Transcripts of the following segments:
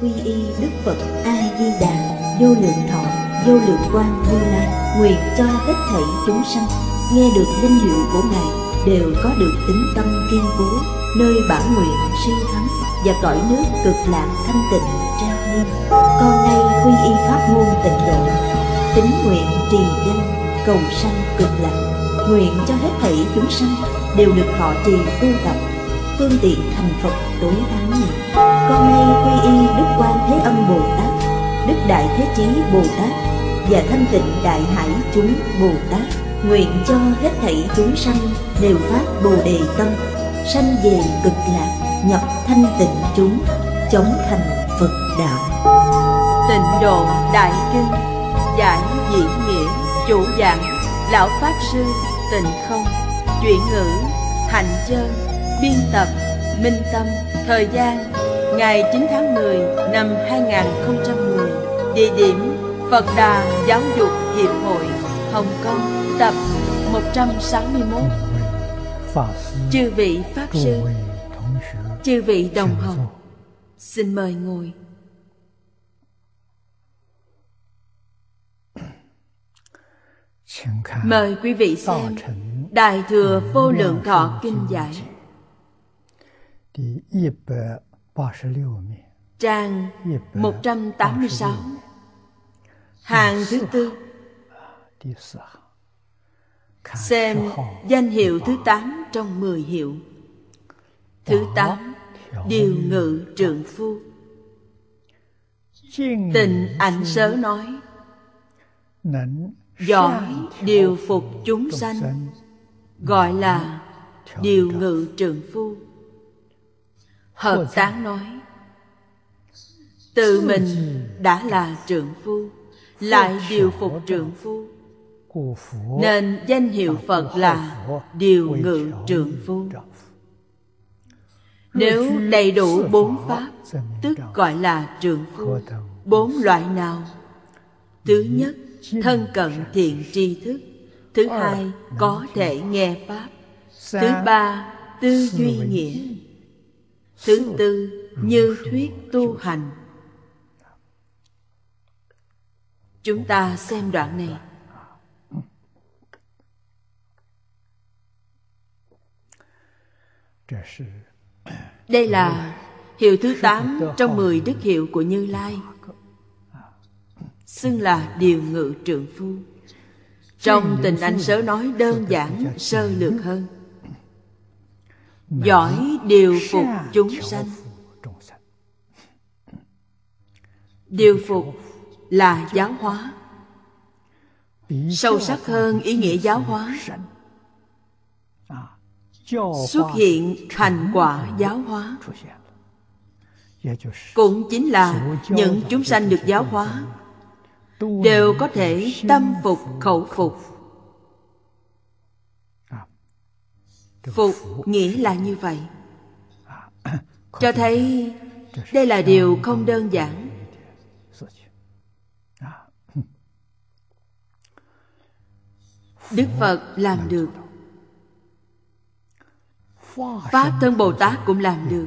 quy y Đức Phật A Di Đà, vô lượng thọ, vô lượng quan Như Lai, nguyện cho hết thảy chúng sanh. Nghe được danh hiệu của ngài đều có được tính tâm kiên cố, nơi bản nguyện siêu thắng và cõi nước cực lạc thanh tịnh trang nghiêm. Con nay quy y pháp môn tịnh độ, tính nguyện trì danh cầu sanh cực lạc, nguyện cho hết thảy chúng sanh đều được họ trì tu tập phương tiện thành Phật tối thắng này. Con nay quy y Đức Quan Thế Âm Bồ Tát, Đức Đại Thế Chí Bồ Tát và Thanh Tịnh Đại Hải chúng Bồ Tát, nguyện cho hết thảy chúng sanh đều phát Bồ đề tâm, sanh về cực lạc, nhập thanh tịnh chúng, chống thành Phật đạo. Tịnh độ Đại Kinh Giải diễn nghĩa Chủ giảng Lão Pháp Sư Tịnh Không Chuyển ngữ hạnh Chơn Biên tập Minh Tâm, Thời gian, Ngày 9 tháng 10 năm 2010 Địa điểm Phật Đà Giáo dục Hiệp hội, Hồng Kông, Tập 161 Chư vị Pháp Sư, Chư vị đồng học Xin mời ngồi. Mời quý vị xem Đại Thừa Vô Lượng Thọ Kinh Giải Trang 186 Hàng thứ tư. Xem danh hiệu thứ tám trong mười hiệu. Thứ tám Điều ngự trượng phu. Tình ảnh sớ nói. Giỏi điều phục chúng sanh. Gọi là điều ngự trượng phu Hợp tán nói Tự mình đã là trượng phu Lại điều phục trượng phu. Nên danh hiệu Phật là Điều ngự trượng phu. Nếu đầy đủ bốn pháp Tức gọi là trượng phu Bốn loại nào? Thứ nhất, thân cận thiện tri thức. Thứ hai, có thể nghe Pháp. Thứ ba, tư duy nghĩa Thứ tư, như thuyết tu hành. Chúng ta xem đoạn này. Đây là hiệu thứ 8 trong 10 đức hiệu của Như Lai Xưng là điều ngự trượng phu. Trong tình anh sớ nói đơn giản sơ lược hơn Giỏi điều phục chúng sanh. Điều phục là giáo hóa. Sâu sắc hơn ý nghĩa giáo hóa. Xuất hiện thành quả giáo hóa. Cũng chính là những chúng sanh được giáo hóa. Đều có thể tâm phục khẩu phục Phục nghĩa là như vậy. Cho thấy đây là điều không đơn giản. Đức Phật làm được. Pháp thân Bồ Tát cũng làm được.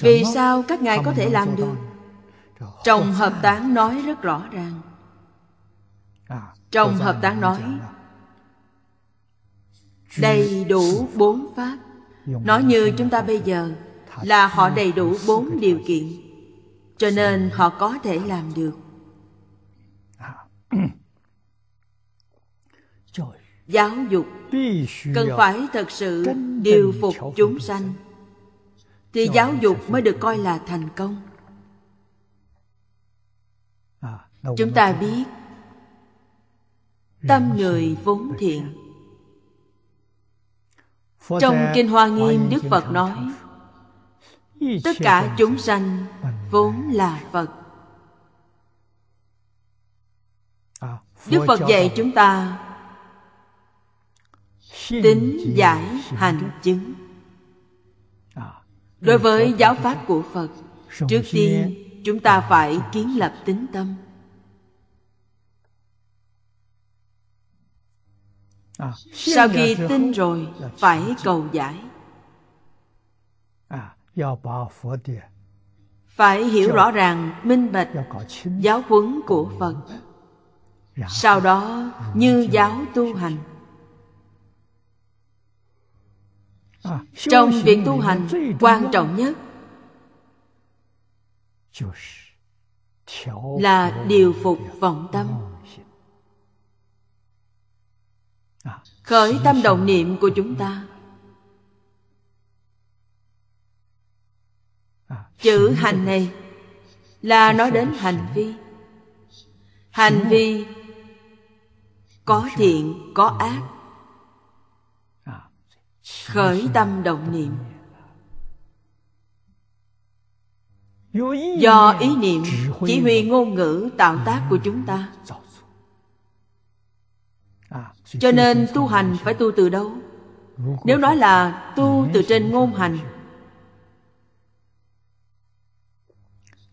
Vì sao các ngài có thể làm được? Trong hợp tán nói rất rõ ràng. Trong hợp tán nói Đầy đủ bốn pháp. Nói như chúng ta bây giờ Là họ đầy đủ bốn điều kiện Cho nên họ có thể làm được. Giáo dục Cần phải thật sự điều phục chúng sanh. Thì giáo dục mới được coi là thành công Chúng ta biết Tâm người vốn thiện. Trong Kinh Hoa Nghiêm Đức Phật nói Tất cả chúng sanh vốn là Phật. Đức Phật dạy chúng ta Tính giải hành chứng. Đối với giáo pháp của Phật Trước tiên chúng ta phải kiến lập tính tâm sau khi tin rồi phải cầu giải. Phải hiểu rõ ràng minh bạch giáo huấn của phật. Sau đó như giáo tu hành. Trong việc tu hành quan trọng nhất là điều phục vọng tâm. khởi tâm đồng niệm của chúng ta. Chữ hành này là nói đến hành vi. Hành vi có thiện, có ác. Khởi tâm đồng niệm. Do ý niệm chỉ huy ngôn ngữ tạo tác của chúng ta cho nên tu hành phải tu từ đâu? Nếu nói là tu từ trên ngôn hành,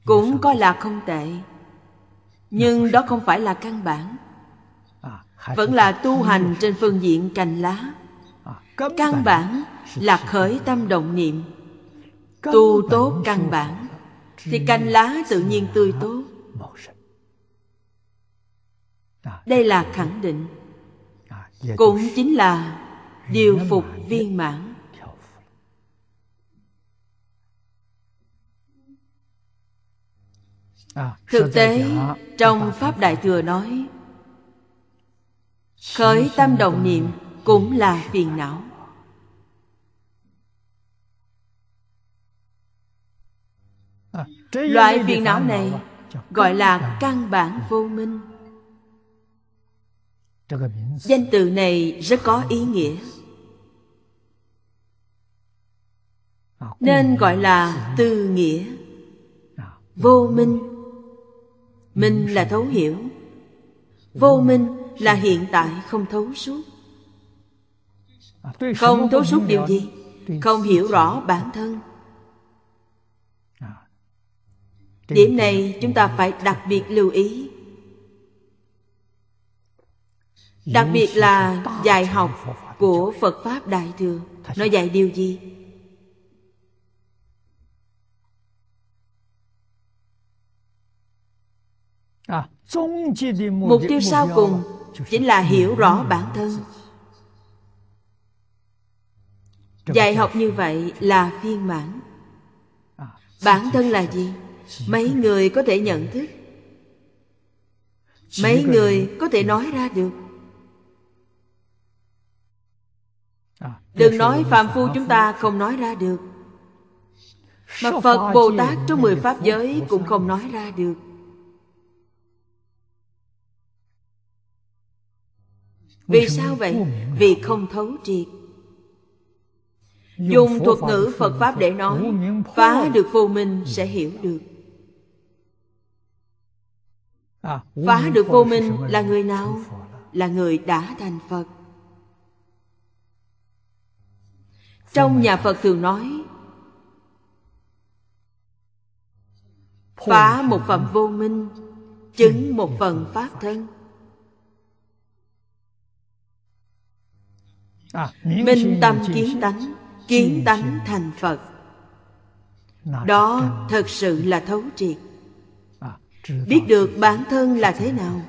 cũng coi là không tệ. Nhưng đó không phải là căn bản. Vẫn là tu hành trên phương diện cành lá. Căn bản là khởi tâm động niệm. Tu tốt căn bản, thì cành lá tự nhiên tươi tốt. Đây là khẳng định cũng chính là điều phục viên mãn. Thực tế trong pháp đại thừa nói khởi tâm động niệm cũng là phiền não. Loại phiền não này gọi là căn bản vô minh danh từ này rất có ý nghĩa. Nên gọi là tư nghĩa. Vô minh. Minh là thấu hiểu. Vô minh là hiện tại không thấu suốt. Không thấu suốt điều gì? không hiểu rõ bản thân. Điểm này chúng ta phải đặc biệt lưu ý. đặc biệt là dạy học của phật pháp đại thừa. Nó dạy điều gì? Mục tiêu sau cùng chính là hiểu rõ bản thân. Dạy học như vậy là phiên mãn. Bản thân là gì? Mấy người có thể nhận thức? Mấy người có thể nói ra được? Đừng nói phàm phu chúng ta không nói ra được Mà Phật Bồ Tát trong mười Pháp giới cũng không nói ra được Vì sao vậy? Vì không thấu triệt Dùng thuật ngữ Phật Pháp để nói Phá được vô minh sẽ hiểu được Phá được vô minh là người nào? Là người đã thành Phật trong nhà phật thường nói phá một phần vô minh chứng một phần pháp thân. Minh tâm kiến tánh kiến tánh thành phật. Đó thật sự là thấu triệt. Biết được bản thân là thế nào?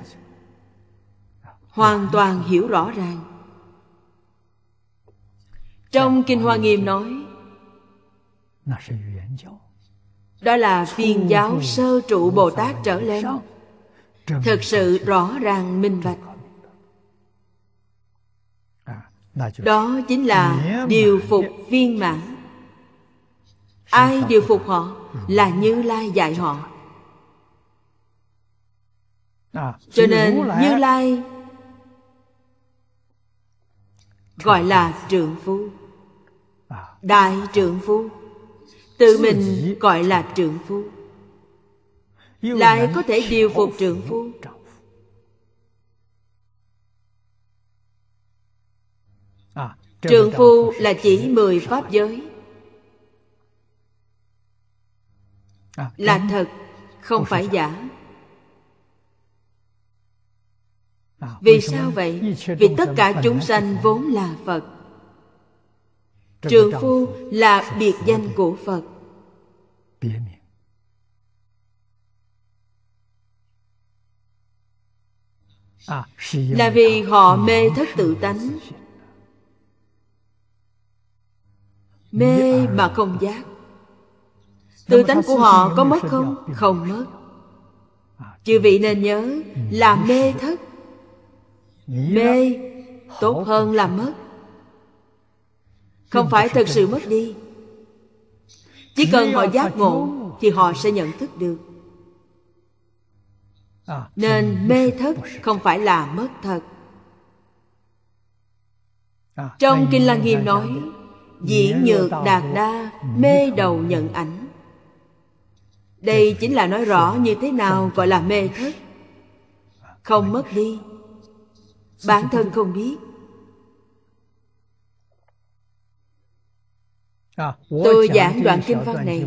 Hoàn toàn hiểu rõ ràng trong kinh hoa nghiêm nói, đó là phiên giáo sơ trụ bồ tát trở lên. Thực sự rõ ràng minh bạch. Đó chính là điều phục viên mãn. Ai điều phục họ là như lai dạy họ. Cho nên như lai gọi là trượng phu đại trượng phu. Tự mình gọi là trượng phu. Lại có thể điều phục trượng phu. Trượng phu là chỉ mười pháp giới. Là thật không phải giả. Vì sao vậy? Vì tất cả chúng sanh vốn là phật. Trường phu là biệt danh của Phật. Là vì họ mê thất tự tánh. Mê mà không giác. Tự tánh của họ có mất không? Không mất. Chư vị nên nhớ là mê thất. Mê tốt hơn là mất Không phải thật sự mất đi. Chỉ cần họ giác ngộ Thì họ sẽ nhận thức được. Nên mê thất không phải là mất thật. Trong Kinh Lăng Nghiêm nói Diễn nhược đạt đa Mê đầu nhận ảnh. Đây chính là nói rõ như thế nào gọi là mê thất. Không mất đi. Bản thân không biết Tôi giảng đoạn kinh văn này.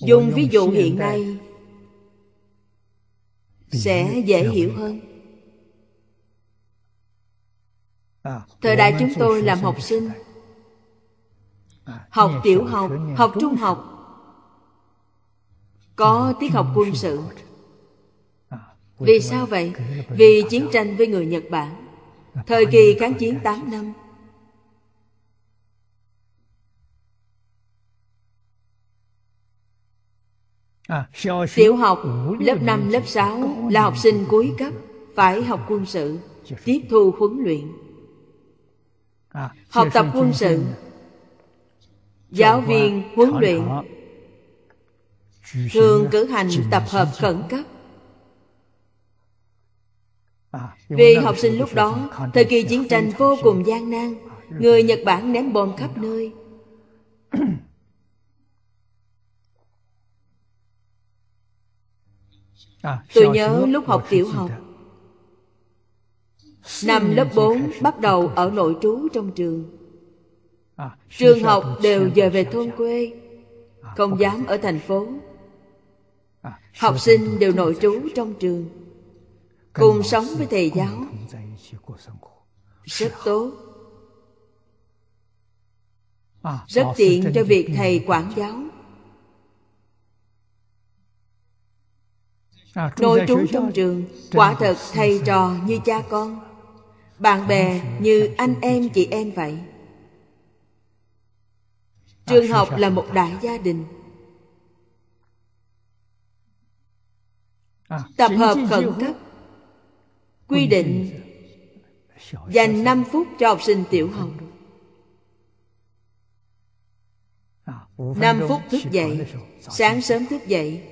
Dùng ví dụ hiện nay Sẽ dễ hiểu hơn. Thời đại chúng tôi làm học sinh Học tiểu học, học trung học. Có tiết học quân sự. Vì sao vậy? Vì chiến tranh với người Nhật Bản. Thời kỳ kháng chiến 8 năm Tiểu học lớp 5, lớp 6 là học sinh cuối cấp Phải học quân sự Tiếp thu huấn luyện. Học tập quân sự. Giáo viên huấn luyện. Thường cử hành tập hợp khẩn cấp. Vì học sinh lúc đó Thời kỳ chiến tranh vô cùng gian nan. Người Nhật Bản ném bom khắp nơi Tôi nhớ lúc học tiểu học. Năm lớp 4 bắt đầu ở nội trú trong trường. Trường học đều dời về thôn quê Không dám ở thành phố. Học sinh đều nội trú trong trường. Cùng sống với thầy giáo. Rất tốt. Rất tiện cho việc thầy quản giáo Nội trú trong trường Quả thật thầy trò như cha con. Bạn bè như anh em chị em vậy. Trường học là một đại gia đình. Tập hợp khẩn cấp. Quy định Dành 5 phút cho học sinh tiểu học. 5 phút thức dậy. Sáng sớm thức dậy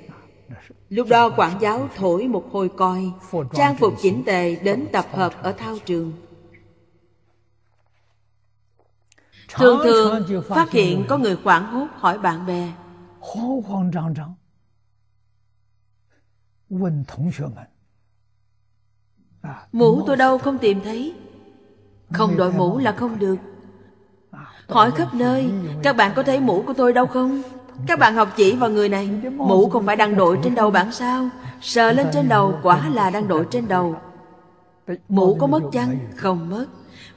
Lúc đó quản giáo thổi một hồi coi, Trang phục chỉnh tề đến tập hợp ở thao trường. Thường thường phát hiện có người hoảng hốt hỏi bạn bè. Mũ tôi đâu không tìm thấy. Không đội mũ là không được. Hỏi khắp nơi, Các bạn có thấy mũ của tôi đâu không? Các bạn học chỉ vào người này. Mũ không phải đang đội trên đầu bạn sao? Sờ lên trên đầu, quả là đang đội trên đầu. Mũ có mất chăng? Không mất.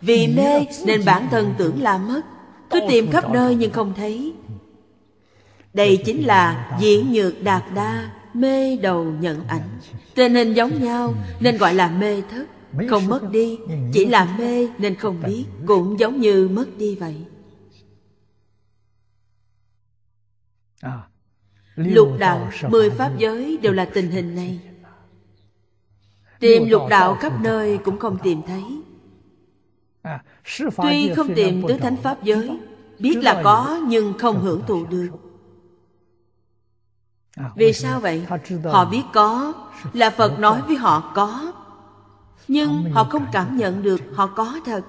Vì mê nên bản thân tưởng là mất. Cứ tìm khắp nơi nhưng không thấy. Đây chính là diễn nhược đạt đa, Mê đầu nhận ảnh. Tình hình giống nhau, nên gọi là mê thất. Không mất đi, Chỉ là mê nên không biết. Cũng giống như mất đi vậy. Lục đạo, mười pháp giới đều là tình hình này. Tìm lục đạo khắp nơi cũng không tìm thấy. Tuy không tìm tứ thánh pháp giới Biết là có nhưng không hưởng thụ được. Vì sao vậy? Họ biết có Là Phật nói với họ có. Nhưng họ không cảm nhận được họ có thật.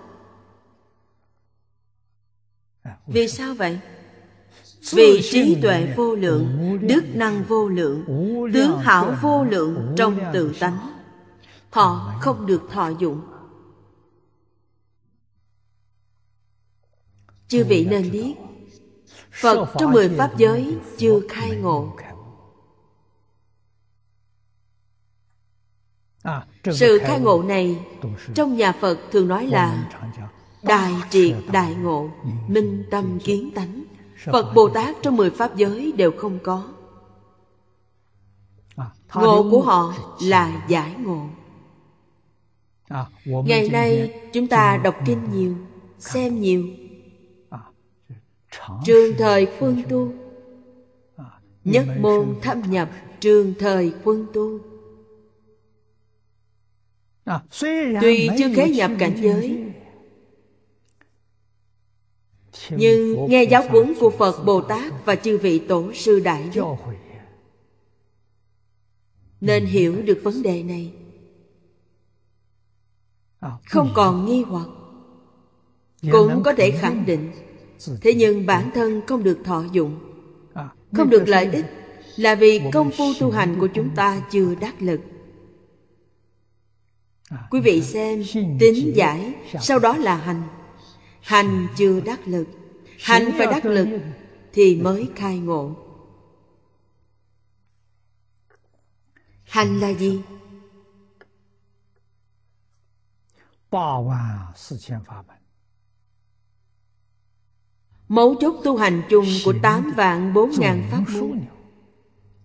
Vì sao vậy? vì trí tuệ vô lượng đức năng vô lượng tướng hảo vô lượng trong tự tánh. Thọ không được thọ dụng. Chư vị nên biết phật trong mười pháp giới chưa khai ngộ? sự khai ngộ này trong nhà phật thường nói là đại triệt đại ngộ minh tâm kiến tánh phật bồ tát trong mười pháp giới đều không có. Ngộ của họ là giải ngộ. Ngày nay chúng ta đọc kinh nhiều xem nhiều. Trường thời quân tu. nhất môn thâm nhập trường thời quân tu. Tuy chưa khế nhập cảnh giới nhưng nghe giáo huấn của phật bồ tát và chư vị tổ sư đại đức. nên hiểu được vấn đề này. À, không còn nghi hoặc. cũng có thể khẳng định. thế nhưng bản thân không được thọ dụng. À, không được lợi ích là vì công phu tu hành của chúng ta chưa đắc lực. À, Quý vị xem tính giải sau đó là hành hành chưa đắc lực hành phải đắc lực thì mới khai ngộ. Hành là gì? Mấu chốt tu hành chung của 8 vạn 4 ngàn pháp môn.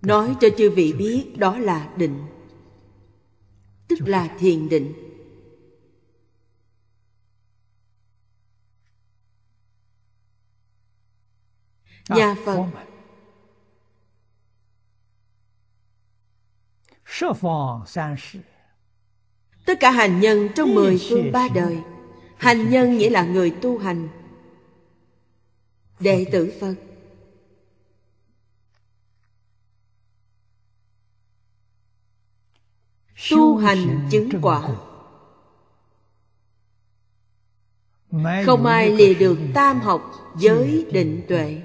Nói cho chư vị. biết đó là định Tức là thiền định. Dạ, vâng. gia Phật Tất cả hành nhân trong mười phương ba đời. Hành nhân nghĩa là người tu hành. Đệ tử Phật. Tu hành chứng quả. Không ai lìa được tam học giới định tuệ.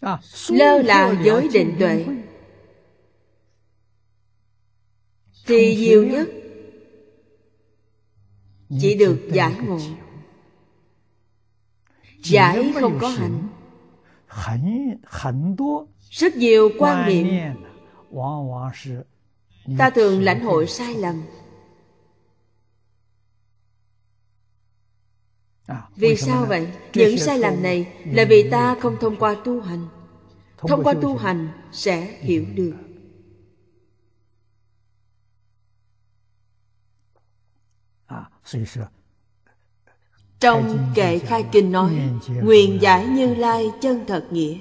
À, lơ là giới định tuệ. thì nhiều nhất chỉ được giải ngộ. giải không có hạnh. rất nhiều quan niệm. Ta thường lãnh hội sai lầm. vì sao vậy? những sai lầm này là vì ta không thông qua tu hành. Thông qua tu hành sẽ hiểu được. Trong kệ khai kinh nói nguyện giải như lai. Chân thật nghĩa.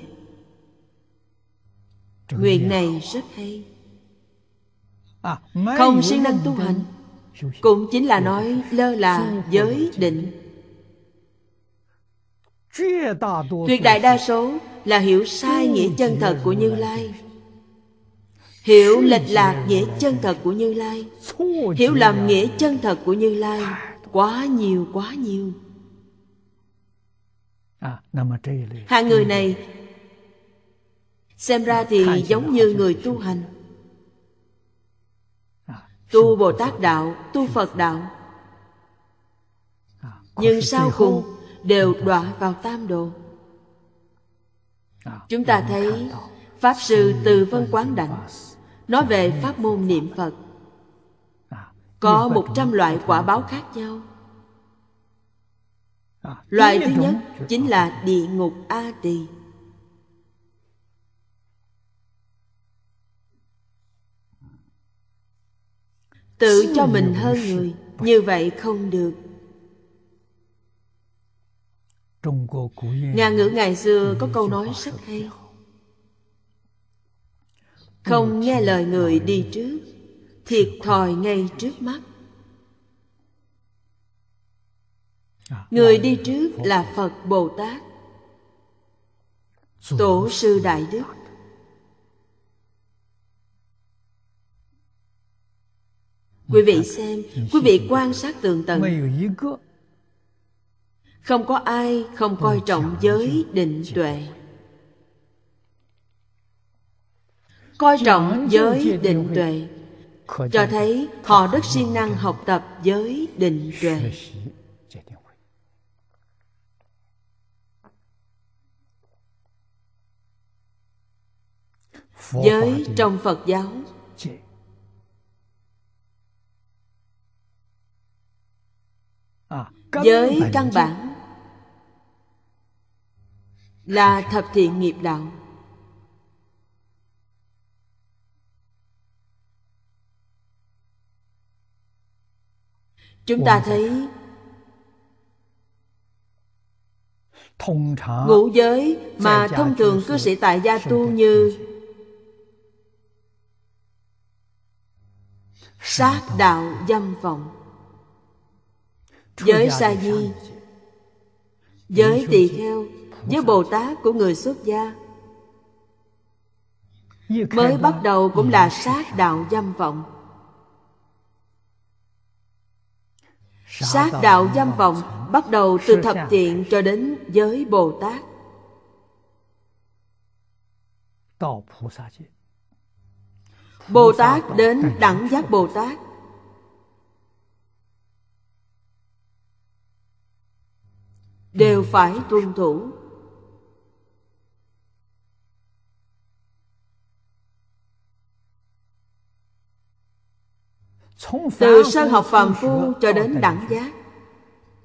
Nguyện này rất hay. Không siêng năng tu hành cũng chính là nói lơ là giới định tuyệt đại đa số là hiểu sai nghĩa chân thật của như lai. Hiểu lệch lạc nghĩa chân thật của như lai. Hiểu lầm nghĩa chân thật của như lai quá nhiều quá nhiều. Hạng người này xem ra thì giống như người tu hành. Tu bồ tát đạo. Tu phật đạo. Nhưng sau cùng đều đọa vào tam độ. chúng ta thấy pháp sư từ vân quán đảnh nói về pháp môn niệm phật. Có một trăm loại quả báo khác nhau. Loại thứ nhất chính là địa ngục a tỳ. Tự cho mình hơn người như vậy không được. Nhà ngữ ngày xưa có câu nói rất hay. Không nghe lời người đi trước Thiệt thòi ngay trước mắt. Người đi trước là Phật Bồ Tát. Tổ sư Đại Đức. Quý vị xem, quý vị quan sát tường tầng không có ai không coi trọng giới định tuệ. coi trọng giới định tuệ. Cho thấy họ rất siêng năng học tập giới định tuệ. giới trong phật giáo. giới căn bản là thập thiện nghiệp đạo. Chúng ta thấy ngũ giới mà thông thường cư sĩ tại gia tu như sát đạo dâm vọng, giới sa di, giới tỳ kheo với bồ tát của người xuất gia. Mới bắt đầu cũng là sát đạo dâm vọng. Sát đạo dâm vọng bắt đầu từ thập thiện cho đến giới bồ tát. Bồ tát đến đẳng giác bồ tát. Đều phải tuân thủ. từ sơ học phàm phu cho đến đẳng giác.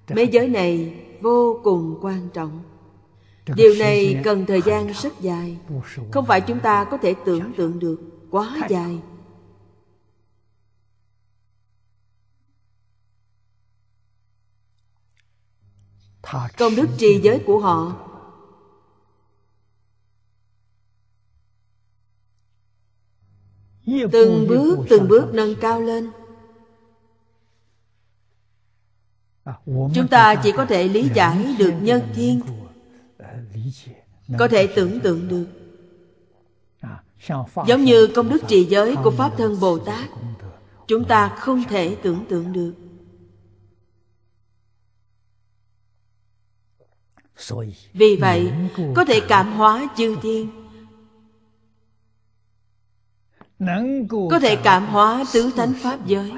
Mấy giới này vô cùng quan trọng. Điều này cần thời gian rất dài. không phải chúng ta có thể tưởng tượng được quá dài. Công đức trì giới của họ. Từng bước từng bước nâng cao lên. chúng ta chỉ có thể lý giải được nhân thiên có thể tưởng tượng được. Giống như công đức trì giới của pháp thân bồ tát. chúng ta không thể tưởng tượng được. Vì vậy có thể cảm hóa chư thiên. Có thể cảm hóa tứ thánh pháp giới.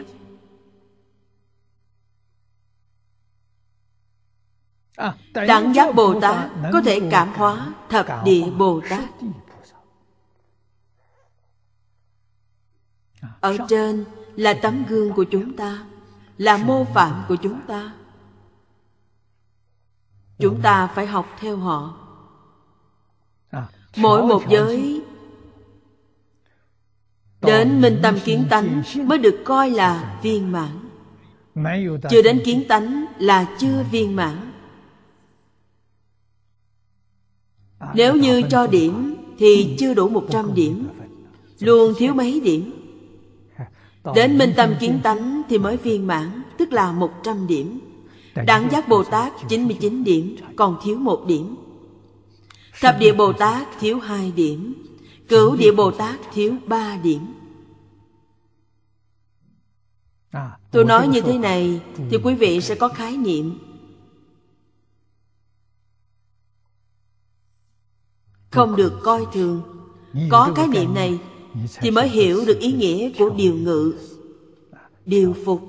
Đẳng giác bồ tát có thể cảm hóa thập địa bồ tát. Ở trên là tấm gương của chúng ta là mô phạm của chúng ta. Chúng ta phải học theo họ. Mỗi một giới đến minh tâm kiến tánh mới được coi là viên mãn. Chưa đến kiến tánh là chưa viên mãn nếu như cho điểm thì chưa đủ 100 điểm, luôn thiếu mấy điểm. Đến minh tâm kiến tánh thì mới viên mãn, tức là 100 điểm. Đẳng giác bồ tát 99 điểm, còn thiếu một điểm. Thập địa bồ tát thiếu hai điểm. Cửu địa bồ tát thiếu ba điểm. Tôi nói như thế này thì quý vị sẽ có khái niệm. Không được coi thường. Có khái niệm này thì mới hiểu được ý nghĩa của điều ngự điều phục.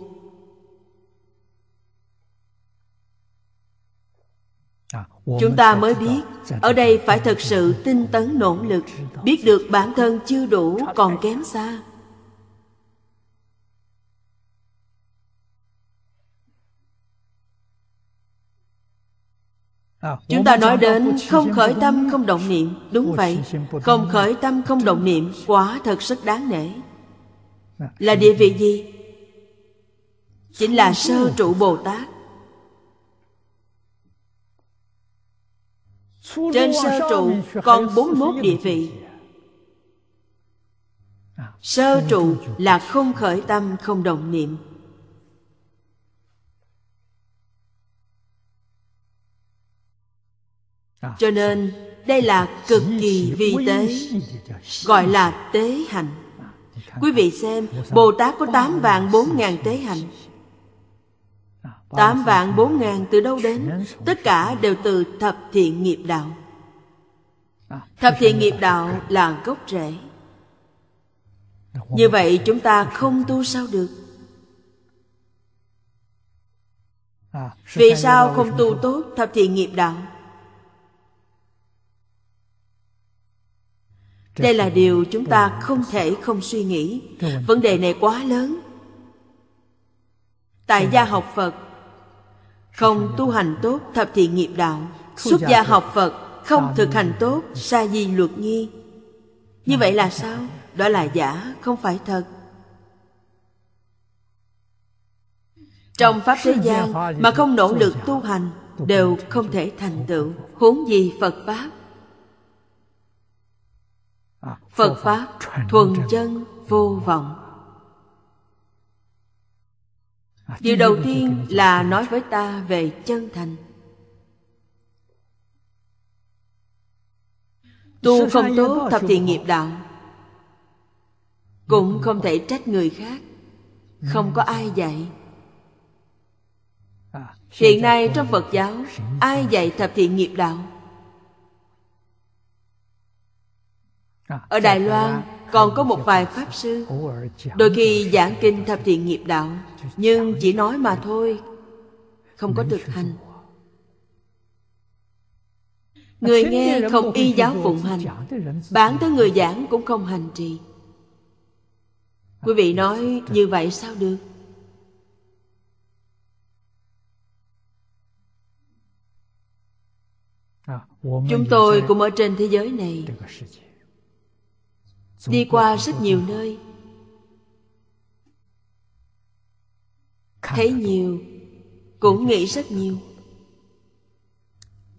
Chúng ta mới biết ở đây phải thật sự tinh tấn nỗ lực biết được bản thân chưa đủ còn kém xa chúng ta nói đến không khởi tâm không động niệm. đúng vậy. Không khởi tâm không động niệm. Quả thật rất đáng nể. Là địa vị gì? Chính là sơ trụ bồ tát. Trên sơ trụ còn 41 địa vị sơ trụ là không khởi tâm không động niệm cho nên đây là cực kỳ vi tế gọi là tế hành quý vị xem bồ tát có 8 vạn 4 ngàn tế hành 8 vạn 4 ngàn từ đâu đến? tất cả đều từ thập thiện nghiệp đạo. Thập thiện nghiệp đạo là gốc rễ. Như vậy chúng ta không tu sao được? Vì sao không tu tốt thập thiện nghiệp đạo đây là điều chúng ta không thể không suy nghĩ. Vấn đề này quá lớn. Tại gia học phật không tu hành tốt thập thiện nghiệp đạo. Xuất gia học phật không thực hành tốt sa di luật nghi. Như vậy là sao? Đó là giả không phải thật. Trong pháp thế gian mà không nỗ lực tu hành đều không thể thành tựu. Huống gì phật pháp phật pháp thuần chân vô vọng. Điều đầu tiên là nói với ta về chân thành. Tu không tốt, thập thiện nghiệp đạo, cũng không thể trách người khác, không có ai dạy. Hiện nay trong phật giáo, ai dạy thập thiện nghiệp đạo? Ở đài loan còn có một vài pháp sư. Đôi khi giảng kinh thập thiện nghiệp đạo nhưng chỉ nói mà thôi không có thực hành. Người nghe không y giáo phụng hành bản thân người giảng cũng không hành trì. Quý vị nói như vậy sao được? Chúng tôi cũng ở trên thế giới này đi qua rất nhiều nơi. Thấy nhiều cũng nghĩ rất nhiều.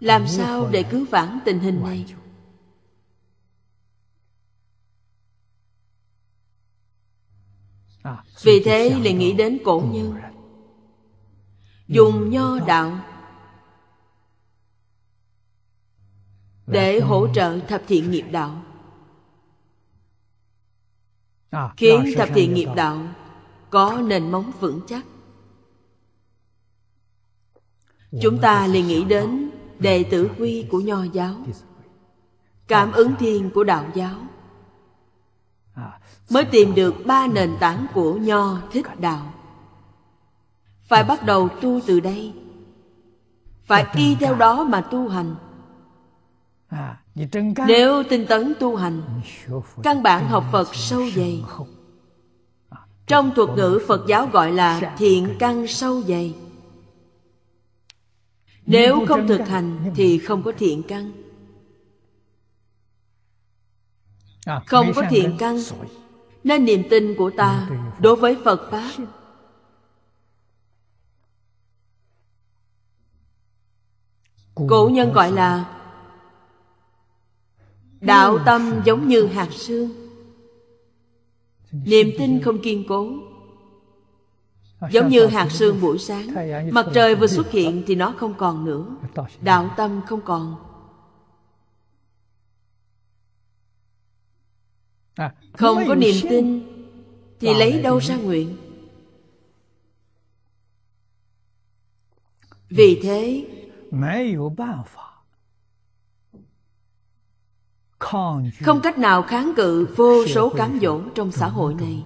làm sao để cứu vãn tình hình này? Vì thế liền nghĩ đến cổ nhân. Dùng nho đạo để hỗ trợ thập thiện nghiệp đạo khiến thập thiện nghiệp đạo có nền móng vững chắc. Chúng ta liền nghĩ đến đệ tử quy của nho giáo cảm ứng thiên của đạo giáo. Mới tìm được ba nền tảng của nho thích đạo. phải bắt đầu tu từ đây. Phải y theo đó mà tu hành nếu tinh tấn tu hành căn bản học phật sâu dày. trong thuật ngữ phật giáo gọi là thiện căn sâu dày. Nếu không thực hành thì không có thiện căn. Không có thiện căn nên niềm tin của ta đối với phật pháp. Cổ nhân gọi là đạo tâm giống như hạt sương. Niềm tin không kiên cố. Giống như hạt sương buổi sáng, mặt trời vừa xuất hiện thì nó không còn nữa. Đạo tâm không còn. Không có niềm tin thì lấy đâu ra nguyện? Vì thế không cách nào kháng cự vô số cám dỗ trong xã hội này.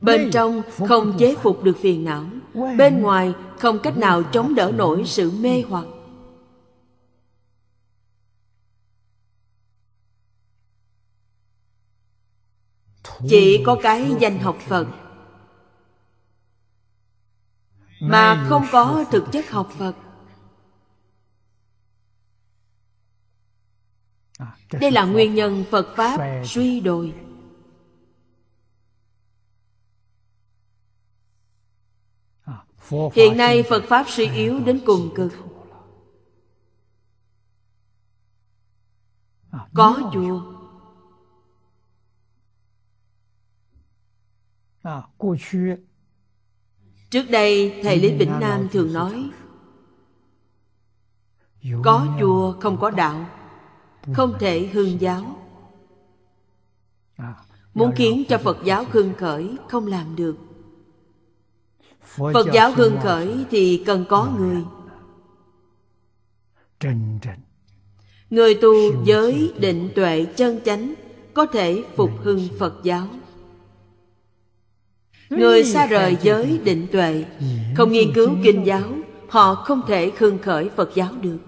Bên trong không chế phục được phiền não. Bên ngoài không cách nào chống đỡ nổi sự mê hoặc. Chỉ có cái danh học phật. Mà không có thực chất học phật đây là nguyên nhân phật pháp suy đồi. Hiện nay phật pháp suy yếu đến cùng cực. Có chùa trước đây thầy lý bỉnh nam thường nói có chùa không có đạo không thể hương giáo. Muốn khiến cho phật giáo hương khởi, không làm được. Phật giáo hương khởi thì cần có người. Người tu giới định tuệ chân chánh, có thể phục hưng phật giáo. Người xa rời giới định tuệ, không nghiên cứu kinh giáo, họ không thể hưng khởi phật giáo được.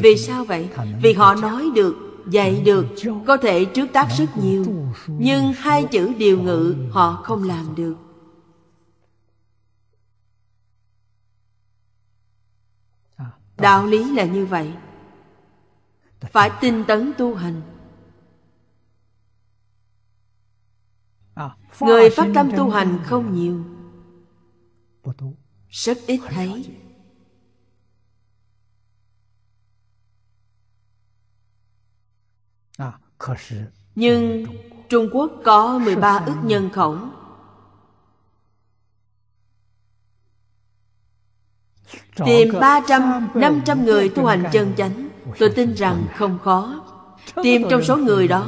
Vì sao vậy? Vì họ nói được, dạy được, có thể trước tác rất nhiều, nhưng hai chữ điều ngự họ không làm được. Đạo lý là như vậy. Phải tinh tấn tu hành. Người phát tâm tu hành không nhiều. Rất ít thấy. Nhưng Trung Quốc. Có 13 ức nhân khẩu. Tìm 300, 500 người tu hành chân chánh. Tôi tin rằng không khó. Tìm trong số người đó.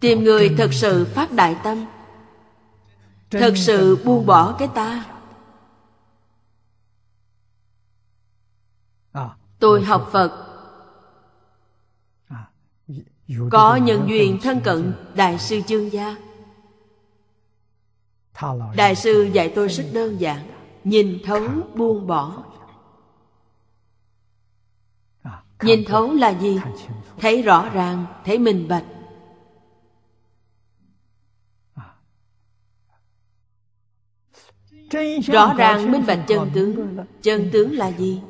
Tìm người thật sự phát đại tâm. Thật sự buông bỏ cái ta Tôi học Phật. Có nhân duyên thân cận Đại sư Chương Gia. Đại sư dạy tôi rất đơn giản Nhìn thấu buông bỏ. Nhìn thấu là gì? Thấy rõ ràng, thấy minh bạch. Rõ ràng minh bạch chân tướng. Chân tướng là gì?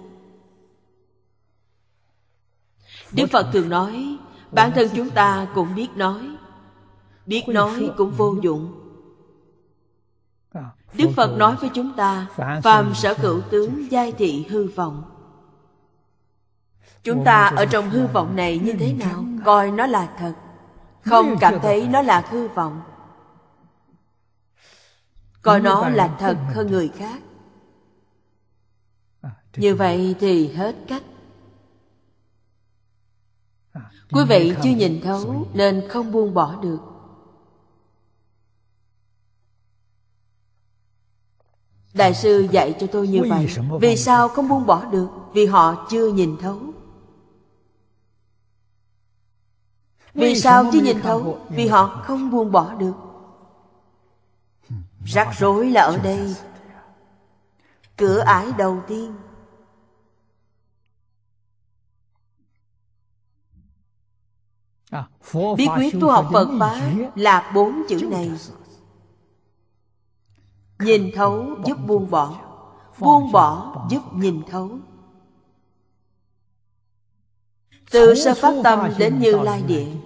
Đức Phật thường nói Bản thân chúng ta cũng biết nói Biết nói cũng vô dụng. Đức Phật nói với chúng ta Phàm sở cửu tướng giai thị hư vọng. Chúng ta ở trong hư vọng này như thế nào? Coi nó là thật. Không cảm thấy nó là hư vọng. Coi nó là thật hơn người khác. Như vậy thì hết cách Quý vị chưa nhìn thấu Nên không buông bỏ được. Đại sư dạy cho tôi như vậy Vì sao không buông bỏ được? Vì họ chưa nhìn thấu. Vì sao chưa nhìn thấu? Vì họ không buông bỏ được. Rắc rối là ở đây. Cửa ải đầu tiên Bí quyết tu học Phật Pháp là bốn chữ này. Nhìn thấu giúp buông bỏ Buông bỏ giúp nhìn thấu. Từ sơ phát tâm đến như lai điện.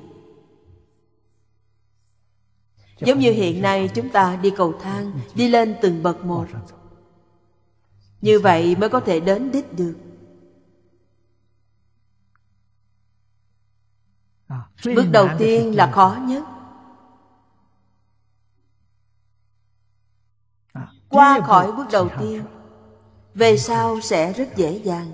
Giống như hiện nay chúng ta đi cầu thang Đi lên từng bậc một. Như vậy mới có thể đến đích được Bước đầu tiên là khó nhất. Qua khỏi bước đầu tiên về sau sẽ rất dễ dàng.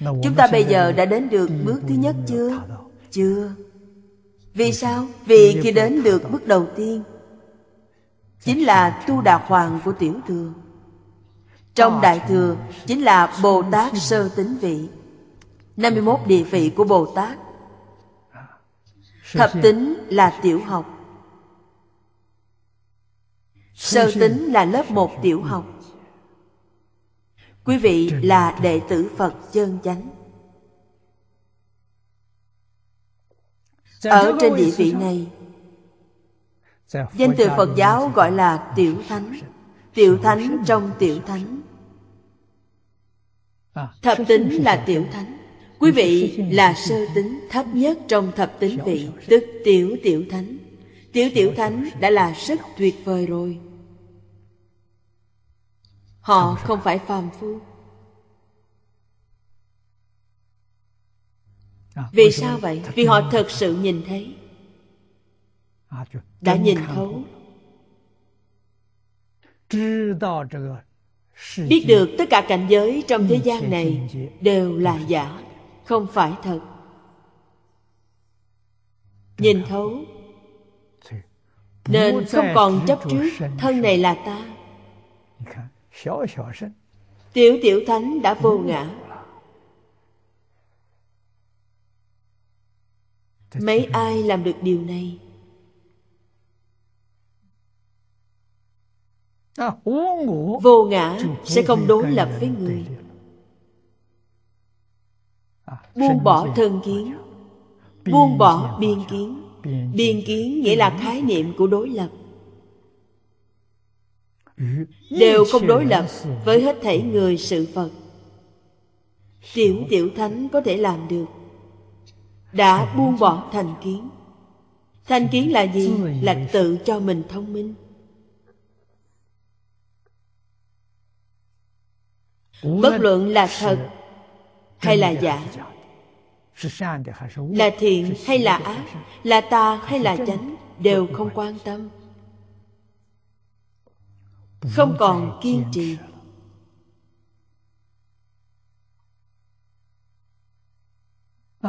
Chúng ta bây giờ đã đến được bước thứ nhất chưa? chưa. Vì sao? vì khi đến được bước đầu tiên chính là tu đà hoàng của tiểu thừa. Trong đại thừa chính là bồ tát sơ tính vị 51 địa vị của Bồ Tát. Thập tính là tiểu học. Sơ tính là lớp một tiểu học. Quý vị là đệ tử Phật chân chánh. Ở trên địa vị này Danh từ Phật giáo gọi là tiểu thánh. Tiểu thánh trong tiểu thánh. Thập tính là tiểu thánh. Quý vị là sơ tính thấp nhất trong thập tính vị Tức tiểu tiểu thánh. Tiểu tiểu thánh đã là rất tuyệt vời rồi. Họ không phải phàm phu. Vì sao vậy? Vì họ thật sự nhìn thấy Đã nhìn thấu Biết được tất cả cảnh giới trong thế gian này Đều là giả không phải thật. Nhìn thấu nên không còn chấp trước thân này là ta. Tiểu tiểu thánh đã vô ngã. Mấy ai làm được điều này vô ngã sẽ không đối lập với người. buông bỏ thân kiến. buông bỏ biên kiến. Biên kiến nghĩa là khái niệm của đối lập. Đều không đối lập với hết thảy người sự phật. Tiểu tiểu thánh có thể làm được. Đã buông bỏ thành kiến. Thành kiến là gì? Là tự cho mình thông minh. Bất luận là thật hay là giả, là thiện hay là ác, là tà hay là chánh, đều không quan tâm. Không còn kiên trì.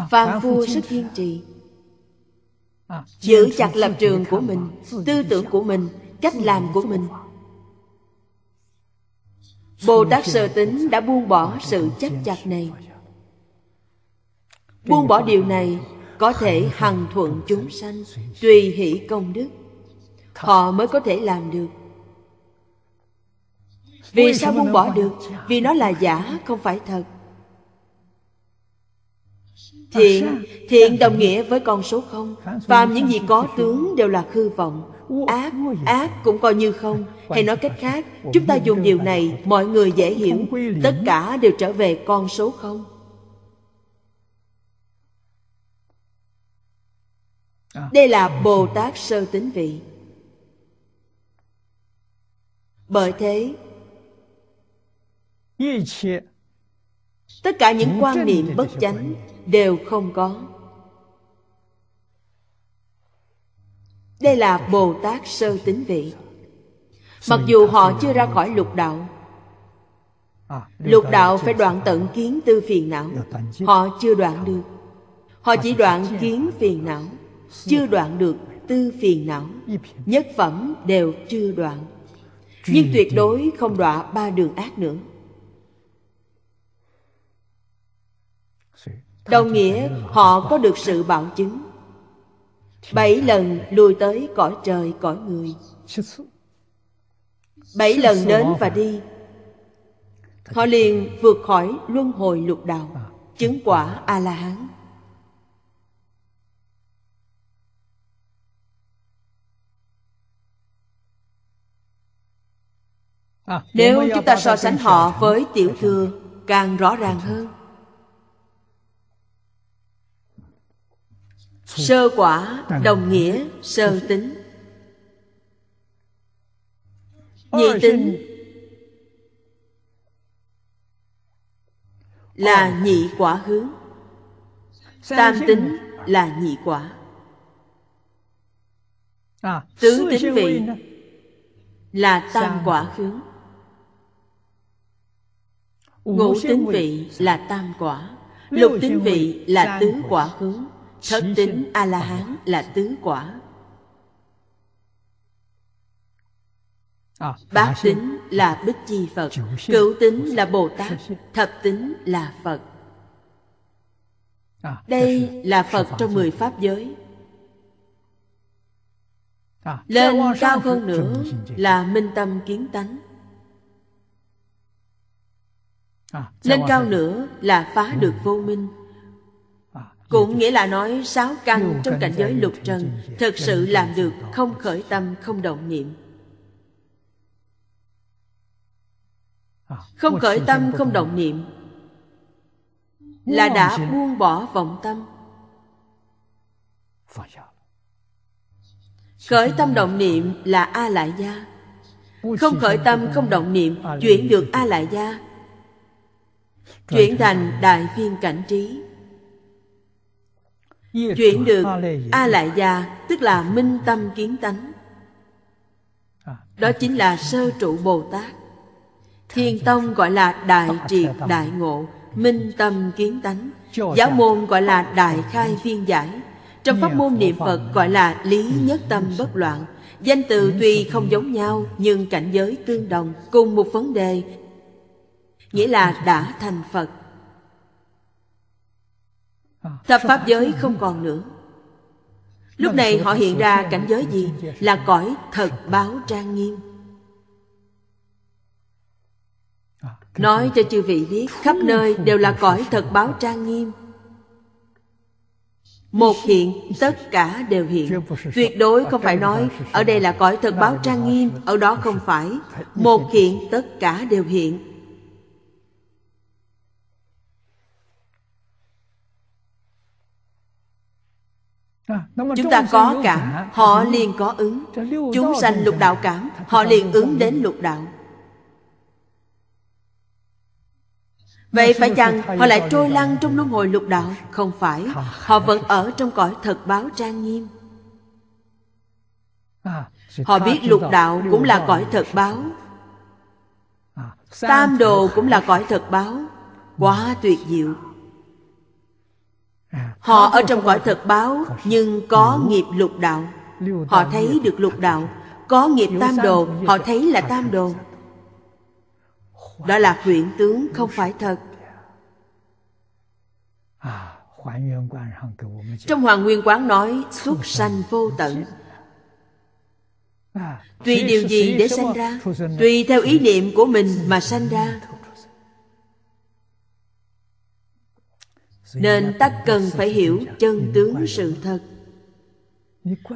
Phàm phu rất kiên trì Giữ chặt lập trường của mình Tư tưởng của mình Cách làm của mình Bồ Tát Sơ Tính đã buông bỏ sự chấp chặt này. Buông bỏ điều này Có thể hằng thuận chúng sanh Tùy hỷ công đức. Họ mới có thể làm được. Vì sao buông bỏ được? Vì nó là giả, không phải thật. Thiện, thiện đồng nghĩa với con số không. Phàm những gì có tướng đều là hư vọng. Ác, ác cũng coi như không. Hay nói cách khác Chúng ta dùng điều này Mọi người dễ hiểu. Tất cả đều trở về con số không. Đây là Bồ Tát sơ tính vị. Bởi thế Tất cả những quan niệm bất chánh đều không có đây là bồ tát sơ tính vị. Mặc dù họ chưa ra khỏi lục đạo lục đạo phải đoạn tận kiến tư phiền não. Họ chưa đoạn được. Họ chỉ đoạn kiến phiền não, chưa đoạn được tư phiền não. Nhất phẩm đều chưa đoạn. Nhưng tuyệt đối không đọa ba đường ác nữa. Đồng nghĩa, họ có được sự bảo chứng bảy lần lùi tới cõi trời cõi người. Bảy lần đến và đi. Họ liền vượt khỏi luân hồi lục đạo chứng quả a la hán nếu chúng ta so sánh họ với tiểu thừa càng rõ ràng hơn Sơ quả đồng nghĩa sơ tính. Nhị tính là nhị quả hướng. Tam tính là nhị quả. Tứ tính vị là tam quả hướng. Ngũ tính vị là tam quả. Lục tính vị là tứ quả hướng Thất tính A-la-hán là tứ quả. Bát tính là Bích Chi Phật Cửu tính là Bồ Tát Thập tính là Phật. Đây là Phật trong mười Pháp giới. Lên cao hơn nữa là minh tâm kiến tánh. Lên cao nữa là phá được vô minh cũng nghĩa là nói sáu căn trong cảnh giới lục trần thực sự làm được không khởi tâm không động niệm. Không khởi tâm không động niệm. Là đã buông bỏ vọng tâm. Khởi tâm động niệm là a lại gia không khởi tâm không động niệm chuyển được a lại gia chuyển thành đại viên cảnh trí chuyển được a lại gia tức là minh tâm kiến tánh. Đó chính là sơ trụ bồ tát. Thiên tông gọi là đại triệt đại ngộ minh tâm kiến tánh. Giáo môn gọi là đại khai viên giải. Trong pháp môn niệm phật gọi là lý nhất tâm bất loạn. Danh từ tuy không giống nhau nhưng cảnh giới tương đồng cùng một vấn đề nghĩa là đã thành phật Thập Pháp giới không còn nữa. Lúc này họ hiện ra cảnh giới gì? Là cõi thật báo trang nghiêm. Nói cho chư vị biết, Khắp nơi đều là cõi thật báo trang nghiêm. Một hiện, tất cả đều hiện. Tuyệt đối không phải nói, Ở đây là cõi thật báo trang nghiêm, Ở đó không phải. Một hiện, tất cả đều hiện. Chúng ta có cảm Họ liền có ứng Chúng sanh lục đạo cảm Họ liền ứng đến lục đạo Vậy phải chăng họ lại trôi lăn trong luân hồi lục đạo? Không phải, họ vẫn ở trong cõi thật báo trang nghiêm. Họ biết lục đạo cũng là cõi thật báo. Tam đồ cũng là cõi thật báo. Quá tuyệt diệu. Họ ở trong cõi thật báo nhưng có nghiệp lục đạo. Họ thấy được lục đạo. Có nghiệp tam đồ, họ thấy là tam đồ. Đó là huyễn tướng không phải thật Trong Hoàng Nguyên Quán nói xuất sanh vô tận Tùy điều gì để sanh ra Tùy theo ý niệm của mình mà sanh ra Nên ta cần phải hiểu chân tướng sự thật.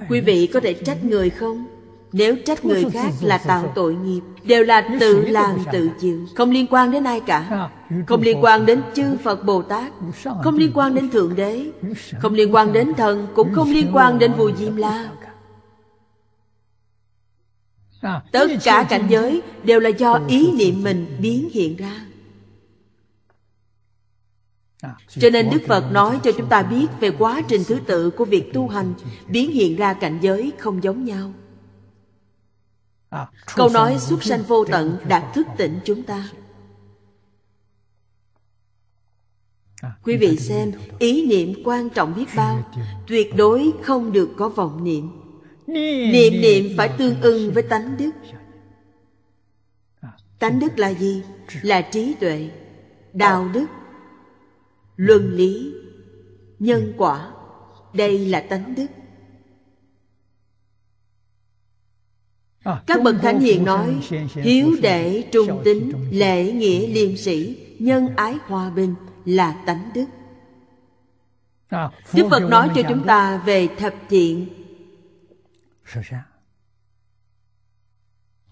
Quý vị có thể trách người không? Nếu trách người khác là tạo tội nghiệp, Đều là tự làm, tự chịu. Không liên quan đến ai cả. Không liên quan đến chư Phật Bồ Tát. Không liên quan đến Thượng Đế. Không liên quan đến thần, Cũng không liên quan đến Vua Diêm La. Tất cả cảnh giới Đều là do ý niệm mình biến hiện ra cho nên Đức Phật nói cho chúng ta biết về quá trình thứ tự của việc tu hành biến hiện ra cảnh giới không giống nhau. Câu nói xuất sanh vô tận đã thức tỉnh chúng ta. Quý vị xem Ý niệm quan trọng biết bao Tuyệt đối không được có vọng niệm. Niệm niệm phải tương ưng với tánh đức. Tánh đức là gì? Là trí tuệ Đạo đức Luân lý Nhân quả Đây là tánh đức. Các bậc thánh hiền nói Hiếu đệ trung tính Lễ nghĩa liêm sĩ Nhân ái hòa bình Là tánh đức. Đức Phật nói cho chúng ta về thập thiện.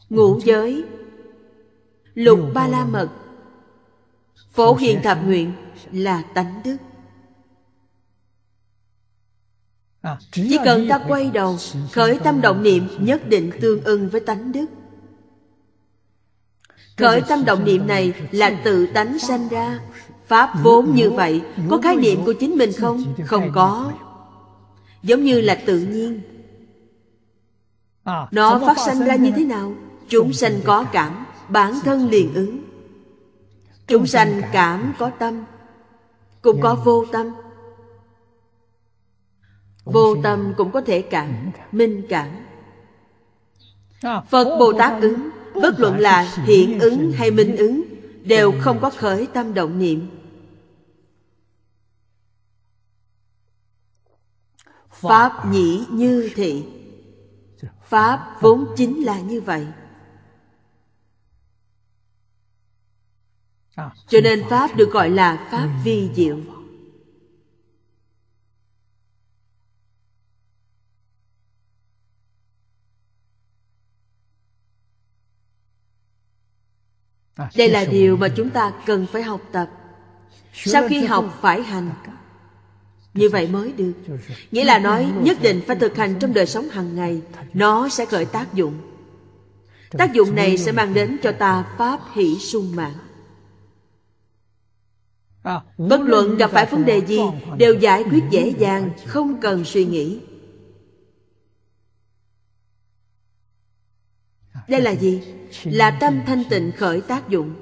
Ngũ giới Lục ba la mật Phổ hiền thập nguyện Là tánh đức. Chỉ cần ta quay đầu Khởi tâm động niệm nhất định tương ưng với tánh đức. Khởi tâm động niệm này là tự tánh sanh ra. Pháp vốn như vậy Có khái niệm của chính mình không? Không có. Giống như là tự nhiên. Nó phát sanh ra như thế nào? Chúng sanh có cảm Bản thân liền ứng. Chúng sanh cảm có tâm Cũng có vô tâm. Vô tâm cũng có thể cảm Minh cảm Phật Bồ Tát ứng Bất luận là hiện ứng hay minh ứng Đều không có khởi tâm động niệm. Pháp nhĩ như thị. Pháp vốn chính là như vậy Cho nên Pháp được gọi là Pháp vi diệu. Đây là điều mà chúng ta cần phải học tập. Sau khi học phải hành như vậy mới được. Nghĩa là nói nhất định phải thực hành trong đời sống hàng ngày nó sẽ khởi tác dụng. Tác dụng này sẽ mang đến cho ta pháp hỷ sung mãn bất luận gặp phải vấn đề gì đều giải quyết dễ dàng không cần suy nghĩ. Đây là gì? Là tâm thanh tịnh khởi tác dụng.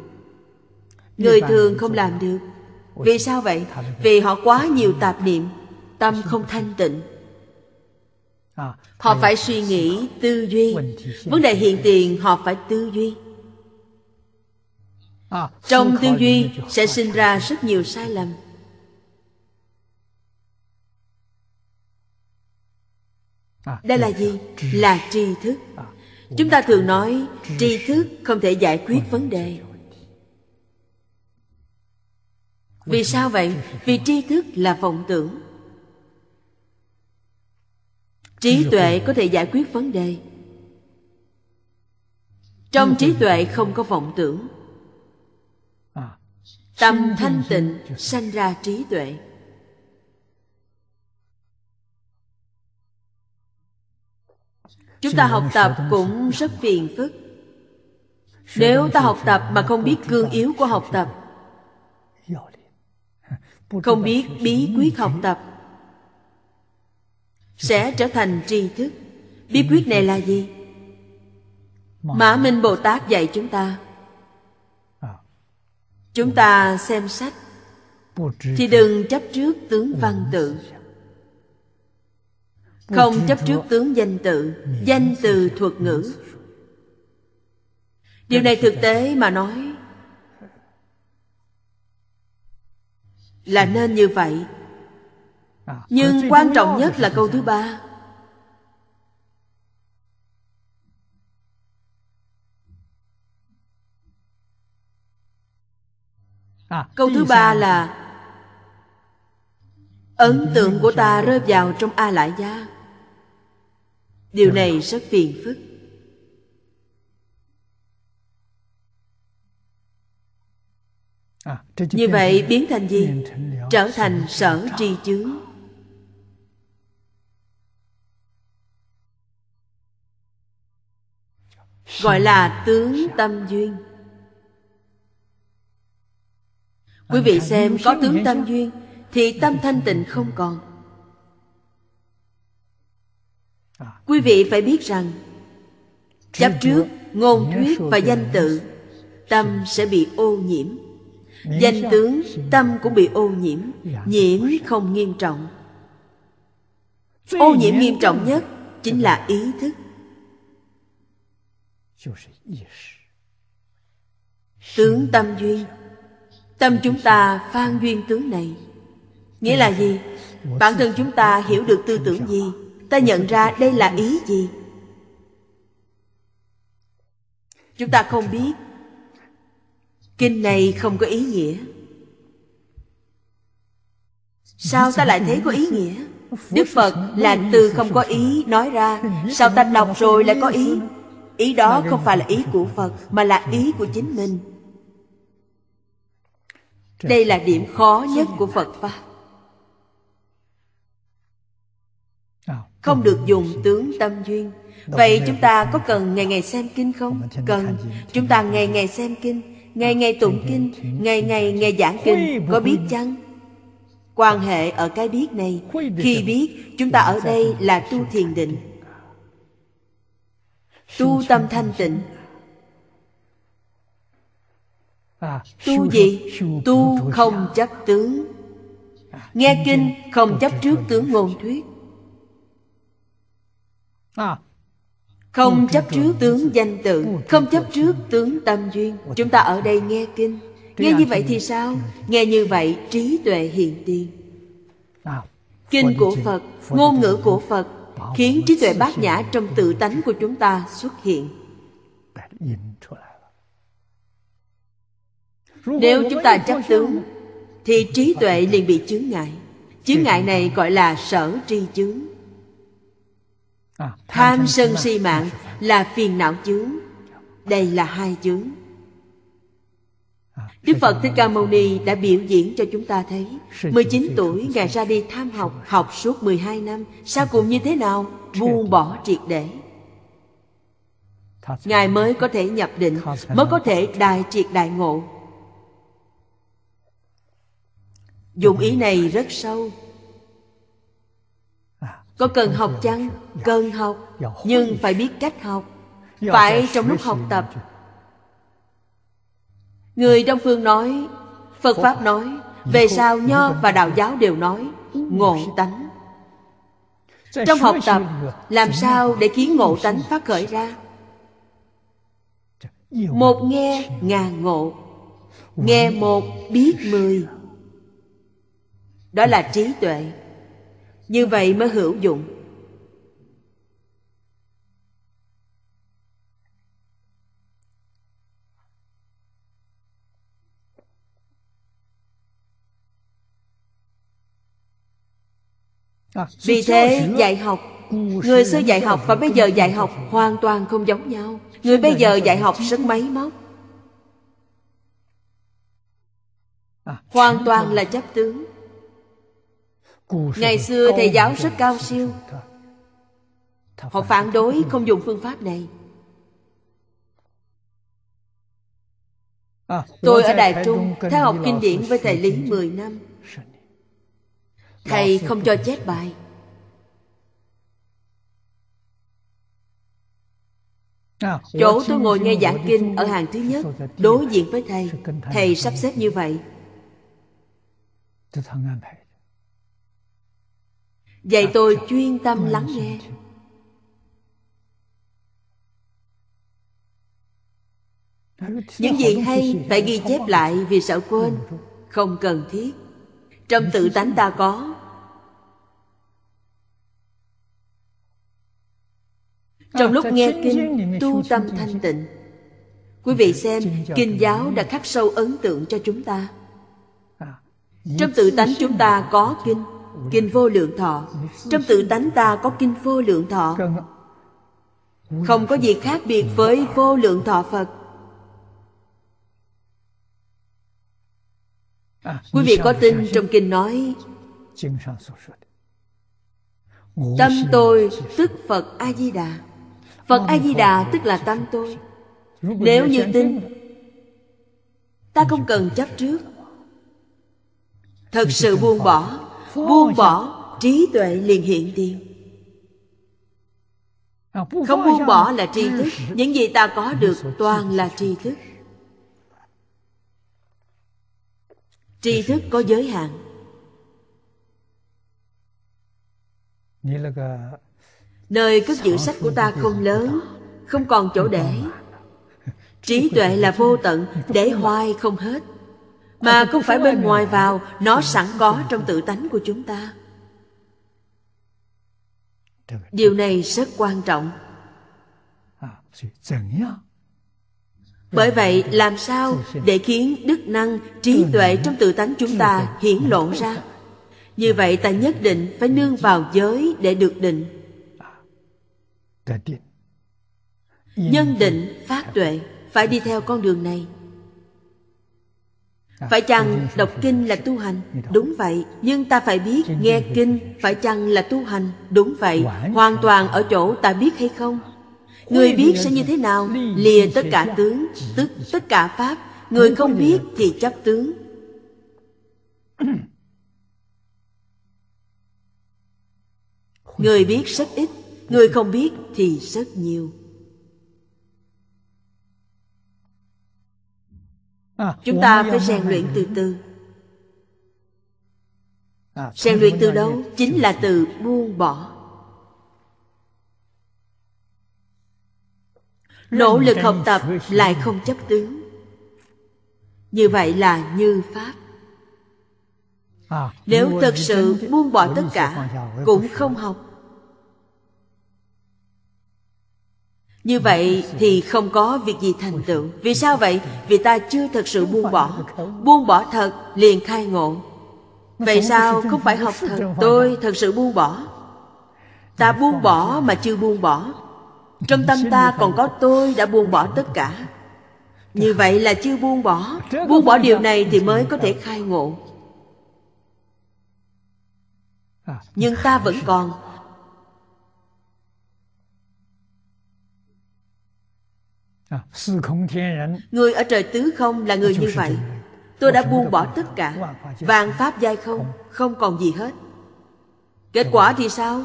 Người thường không làm được. Vì sao vậy? Vì họ quá nhiều tạp niệm tâm không thanh tịnh. Họ phải suy nghĩ tư duy. Vấn đề hiện tiền họ phải tư duy trong tư duy sẽ sinh ra rất nhiều sai lầm. À, Đây là gì? Là tri thức. Chúng ta thường nói tri thức. không thể giải quyết vấn đề. Vì sao vậy? Vì tri thức là vọng tưởng. Trí tuệ có thể giải quyết vấn đề. Trong trí tuệ không có vọng tưởng. à, Tâm thanh tịnh, sanh ra trí tuệ. Chúng ta học tập cũng rất phiền phức. Nếu ta học tập mà không biết cương yếu của học tập, Không biết bí quyết học tập, Sẽ trở thành tri thức. Bí quyết này là gì? Mã Minh Bồ Tát dạy chúng ta Chúng ta xem sách. Thì đừng chấp trước tướng văn tự. Không chấp trước tướng danh tự. Danh từ thuật ngữ. Điều này thực tế mà nói Là nên như vậy. Nhưng quan trọng nhất là câu thứ ba. Câu thứ ba là Ấn tượng của ta rơi vào trong A Lại Gia Điều này rất phiền phức. À, Như vậy biến thành gì? Trở thành sở tri chướng. Gọi là tướng tâm duyên Quý vị xem có tướng tâm duyên Thì tâm thanh tịnh không còn. Quý vị phải biết rằng Chấp trước ngôn thuyết và danh tự Tâm sẽ bị ô nhiễm. Danh tướng tâm cũng bị ô nhiễm Nhiễm không nghiêm trọng. Ô nhiễm nghiêm trọng nhất Chính là ý thức. Tướng tâm duyên Tâm chúng ta phan duyên tướng này. Nghĩa là gì? Bản thân chúng ta hiểu được tư tưởng gì? Ta nhận ra đây là ý gì? Chúng ta không biết. Kinh này không có ý nghĩa. Sao ta lại thấy có ý nghĩa? Đức Phật là từ không có ý nói ra. Sao ta đọc rồi lại có ý? Ý đó không phải là ý của Phật, Mà là ý của chính mình. Đây là điểm khó nhất của Phật Pháp. Không được dùng tướng tâm duyên. Vậy chúng ta có cần ngày ngày xem kinh không? Cần Chúng ta ngày ngày xem kinh Ngày ngày tụng kinh Ngày ngày nghe giảng kinh Có biết chăng? Quan hệ ở cái biết này Khi biết chúng ta ở đây là tu thiền định. Tu tâm thanh tịnh Tu gì? Tu không chấp tướng. Nghe kinh không chấp trước tướng ngôn thuyết. Không chấp trước tướng danh tự Không chấp trước tướng tâm duyên. Chúng ta ở đây nghe kinh. Nghe như vậy thì sao? Nghe như vậy trí tuệ hiện tiền Kinh của Phật, ngôn ngữ của Phật Khiến trí tuệ bát nhã trong tự tánh của chúng ta xuất hiện Nếu chúng ta chấp tướng Thì trí tuệ liền bị chướng ngại. Chướng ngại này gọi là sở tri chướng. Tham sân si mạng. là phiền não chướng. Đây là hai chướng. Đức Phật Thích Ca Mâu Ni đã biểu diễn cho chúng ta thấy. 19 tuổi Ngài ra đi tham học Học suốt 12 năm. Sau cùng như thế nào? Buông bỏ triệt để. Ngài mới có thể nhập định Mới có thể đại triệt đại ngộ Dụng ý này rất sâu. Có cần học chăng? Cần học, Nhưng phải biết cách học. Phải trong lúc học tập. Người Đông Phương nói, Phật Pháp nói, Về sao Nho và Đạo giáo đều nói, Ngộ tánh. Trong học tập, Làm sao để khiến ngộ tánh phát khởi ra? Một nghe ngàn ngộ. Nghe một, biết mười đó là trí tuệ. Như vậy mới hữu dụng. Vì thế dạy học người xưa dạy học và bây giờ dạy học hoàn toàn không giống nhau. Người bây giờ dạy học rất máy móc. Hoàn toàn là chấp tướng. Ngày xưa thầy giáo rất cao siêu. Họ phản đối không dùng phương pháp này. À, Tôi ở Đài Trung theo học kinh điển với thầy Lý 10 năm. Thầy không cho chép bài. À, Chỗ tôi ngồi nghe giảng kinh ở hàng thứ nhất Đối diện với thầy. Thầy sắp xếp như vậy Dạy tôi chuyên tâm lắng nghe. Những gì hay phải ghi chép lại vì sợ quên. Không cần thiết. Trong tự tánh ta có. Trong lúc nghe kinh tu tâm thanh tịnh. Quý vị xem Kinh giáo đã khắc sâu ấn tượng cho chúng ta. Trong tự tánh chúng ta có kinh Kinh vô lượng thọ. Trong tự tánh ta có kinh vô lượng thọ. Không có gì khác biệt với vô lượng thọ Phật. Quý vị có tin trong kinh nói, Tâm tôi tức Phật A-di-đà. Phật A-di-đà tức là tâm tôi. Nếu như tin, Ta không cần chấp trước. Thật sự buông bỏ. Buông bỏ trí tuệ liền hiện tiền. Không buông bỏ là tri thức. Những gì ta có được toàn là tri thức. Tri thức có giới hạn. Nơi cất giữ sách của ta không lớn Không còn chỗ để. Trí tuệ là vô tận Để hoài không hết Mà không phải bên ngoài vào Nó sẵn có trong tự tánh của chúng ta. Điều này rất quan trọng. Bởi vậy làm sao để khiến đức năng, trí tuệ trong tự tánh chúng ta hiển lộ ra? Như vậy ta nhất định phải nương vào giới để được định. Nhân định, phát tuệ Phải đi theo con đường này phải chăng đọc kinh là tu hành? Đúng vậy, Nhưng ta phải biết nghe kinh, Phải chăng là tu hành? Đúng vậy, Hoàn toàn ở chỗ ta biết hay không? Người biết sẽ như thế nào? Lìa tất cả tướng, Tức tất cả pháp. Người không biết thì chấp tướng. Người biết rất ít, Người không biết thì rất nhiều. Chúng ta phải rèn luyện từ từ. Rèn luyện từ đâu? Chính là từ buông bỏ. Nỗ lực học tập lại không chấp tướng. Như vậy là như Pháp. Nếu thật sự buông bỏ tất cả Cũng không học Như vậy thì không có việc gì thành tựu. Vì sao vậy? Vì ta chưa thật sự buông bỏ. Buông bỏ thật, liền khai ngộ. Vậy sao? Không phải học thật. Tôi thật sự buông bỏ. Ta buông bỏ mà chưa buông bỏ. Trong tâm ta còn có tôi đã buông bỏ tất cả. Như vậy là chưa buông bỏ. Buông bỏ điều này thì mới có thể khai ngộ. Nhưng ta vẫn còn. Người ở trời tứ không là người như vậy. Tôi đã buông bỏ tất cả. Vạn pháp giai không Không. còn gì hết. Kết quả thì sao?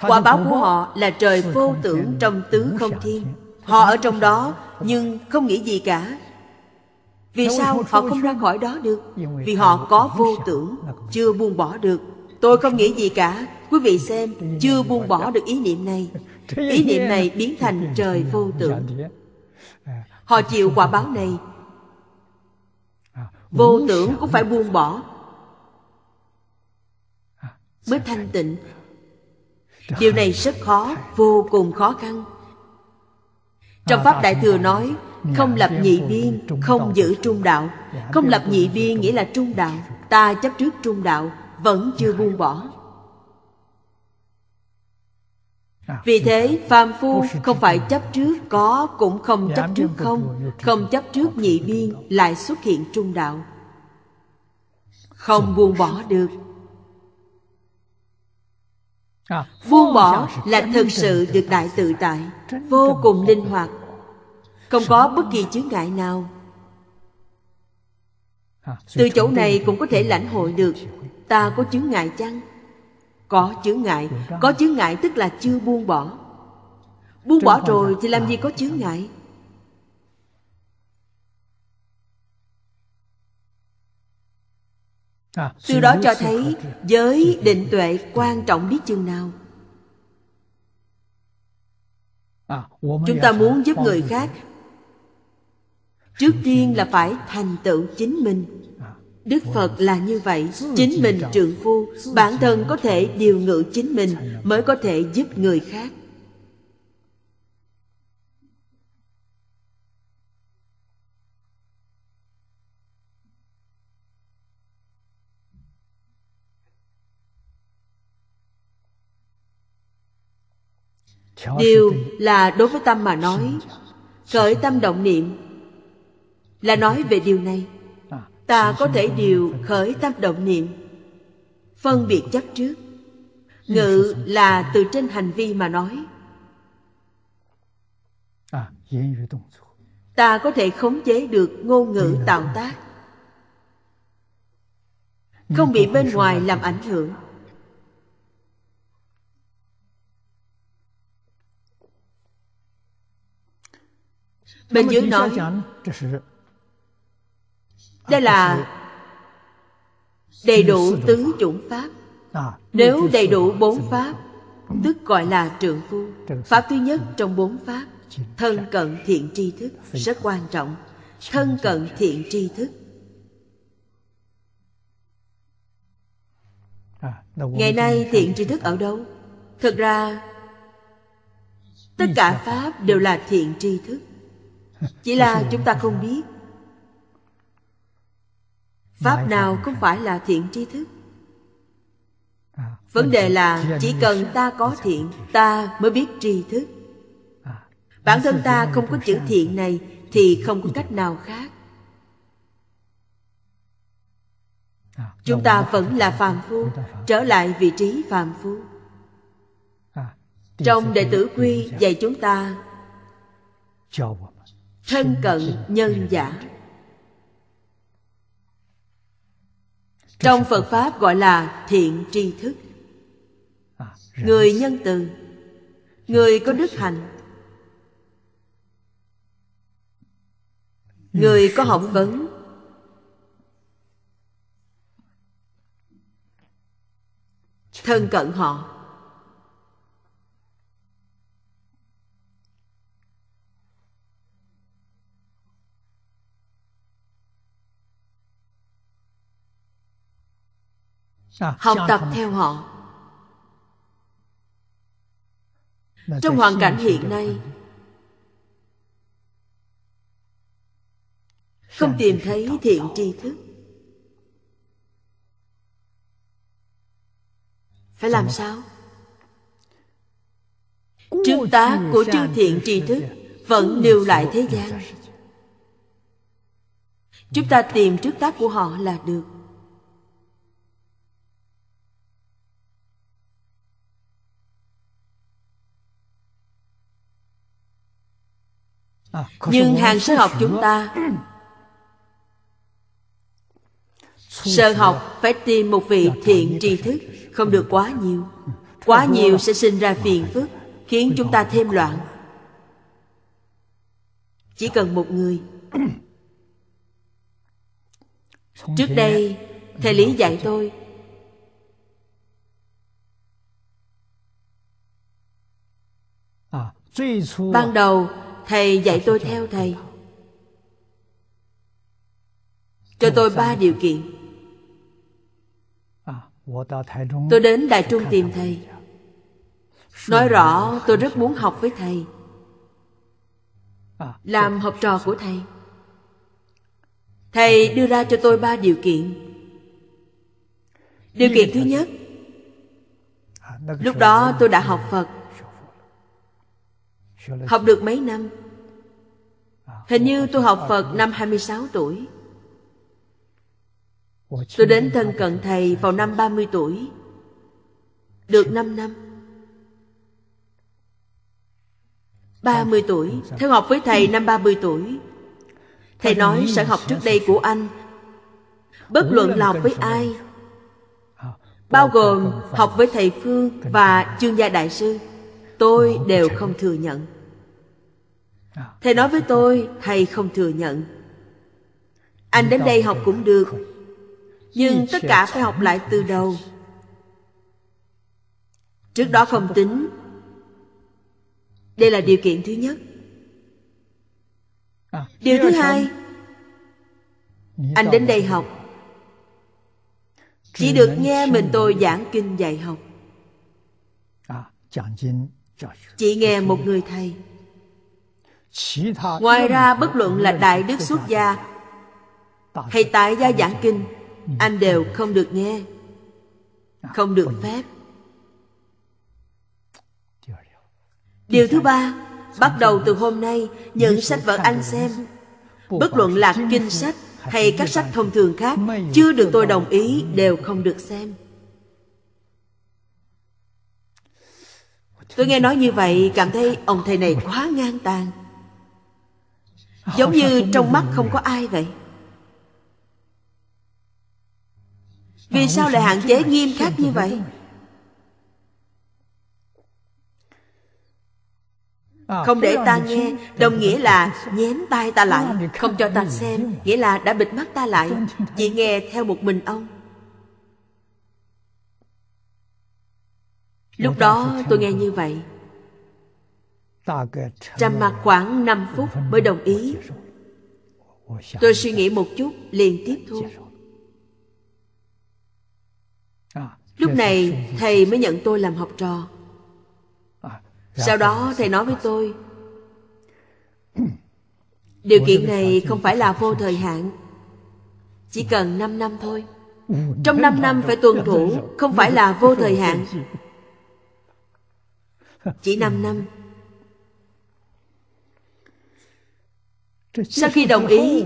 Quả báo của họ là trời vô tưởng trong tứ không thiên. Họ ở trong đó nhưng không nghĩ gì cả. Vì sao họ không ra khỏi đó được? Vì họ có vô tưởng Chưa buông bỏ được. Tôi không nghĩ gì cả. Quý vị xem Chưa buông bỏ được ý niệm này Ý niệm này biến thành trời vô tưởng Họ chịu quả báo này. Vô tưởng cũng phải buông bỏ. Mới thanh tịnh. Điều này rất khó Vô cùng khó khăn. Trong Pháp Đại Thừa nói Không lập nhị biên, không giữ trung đạo. Không lập nhị biên nghĩa là trung đạo. Ta chấp trước trung đạo Vẫn chưa buông bỏ Vì thế phàm phu không phải chấp trước có Cũng không chấp trước không Không chấp trước nhị biên Lại xuất hiện trung đạo. Không buông bỏ được. Buông bỏ là thực sự được đại tự tại Vô cùng linh hoạt. Không có bất kỳ chướng ngại nào. Từ chỗ này cũng có thể lãnh hội được. Ta có chướng ngại chăng? Có chướng ngại. Có chướng ngại tức là chưa buông bỏ. Buông bỏ rồi thì làm gì có chướng ngại? Từ đó cho thấy giới định tuệ quan trọng biết chừng nào. Chúng ta muốn giúp người khác. Trước tiên là phải thành tựu chính mình Đức Phật là như vậy. Chính mình trượng phu Bản thân có thể điều ngự chính mình Mới có thể giúp người khác. Điều là đối với tâm mà nói Khởi tâm động niệm Là nói về điều này Ta có thể điều khởi tâm động niệm. Phân biệt chấp trước. Ngự là từ trên hành vi mà nói. Ta có thể khống chế được ngôn ngữ tạo tác. Không bị bên ngoài làm ảnh hưởng. Bên dưới nói đây là đầy đủ tứ chủng pháp. Nếu đầy đủ bốn pháp, Tức gọi là trượng phu, Pháp thứ nhất trong bốn pháp, Thân cận thiện tri thức Rất quan trọng. Thân cận thiện tri thức. Ngày nay thiện tri thức ở đâu? Thực ra, Tất cả Pháp đều là thiện tri thức. Chỉ là chúng ta không biết. Pháp nào không phải là thiện tri thức? Vấn đề là chỉ cần ta có thiện Ta mới biết tri thức. Bản thân ta không có chữ thiện này Thì không có cách nào khác. Chúng ta vẫn là phàm phu Trở lại vị trí phàm phu. Trong đệ tử quy dạy chúng ta thân cận nhân giả trong phật pháp gọi là thiện tri thức. Người nhân từ, người có đức hạnh. Người có học vấn. Thân cận họ. Học tập theo họ. Trong hoàn cảnh hiện nay không tìm thấy thiện tri thức. Phải làm sao? Trương tá của chư thiện tri thức vẫn lưu lại thế gian. chúng ta tìm trước tác của họ là được nhưng hàng sơ học chúng ta sơ học phải tìm một vị thiện tri thức không được quá nhiều. Quá nhiều sẽ sinh ra phiền phức khiến chúng ta thêm loạn. chỉ cần một người. Trước đây thầy lý dạy tôi. Ban đầu Thầy dạy tôi theo thầy. Cho tôi ba điều kiện. Tôi đến Đài Trung tìm thầy. Nói rõ, tôi rất muốn học với thầy. Làm học trò của thầy. Thầy đưa ra cho tôi ba điều kiện. Điều kiện thứ nhất, Lúc đó tôi đã học Phật. Học được mấy năm? Hình như tôi học Phật năm 26 tuổi. Tôi đến thân cận Thầy vào năm 30 tuổi. Được 5 năm. 30 tuổi. Theo học với Thầy năm 30 tuổi. Thầy nói sở học trước đây của anh. Bất luận là học với ai, Bao gồm học với Thầy Phương và Chương gia Đại sư, Tôi đều không thừa nhận thầy nói với tôi thầy không thừa nhận. Anh đến đây học cũng được nhưng tất cả phải học lại từ đầu. Trước đó không tính. Đây là điều kiện thứ nhất. Điều thứ hai anh đến đây học. Chỉ được nghe mình tôi giảng kinh dạy học. Chỉ nghe một người thầy ngoài ra bất luận là đại đức xuất gia hay tại gia giảng kinh anh đều không được nghe. Không được phép. Điều thứ ba bắt đầu từ hôm nay những sách vở anh xem. Bất luận là kinh sách hay các sách thông thường khác chưa được tôi đồng ý đều không được xem. Tôi nghe nói như vậy cảm thấy ông thầy này quá ngang tàn giống như trong mắt không có ai vậy. Vì sao lại hạn chế nghiêm khắc như vậy? Không để ta nghe, đồng nghĩa là nhém tai ta lại, không cho ta xem, nghĩa là đã bịt mắt ta lại, chỉ nghe theo một mình ông. Lúc đó tôi nghe như vậy trầm mặc khoảng 5 phút mới đồng ý. tôi suy nghĩ một chút liền tiếp thu. Lúc này thầy mới nhận tôi làm học trò. Sau đó thầy nói với tôi điều kiện này không phải là vô thời hạn chỉ cần 5 năm thôi. Trong 5 năm phải tuân thủ không phải là vô thời hạn. chỉ 5 năm sau khi đồng ý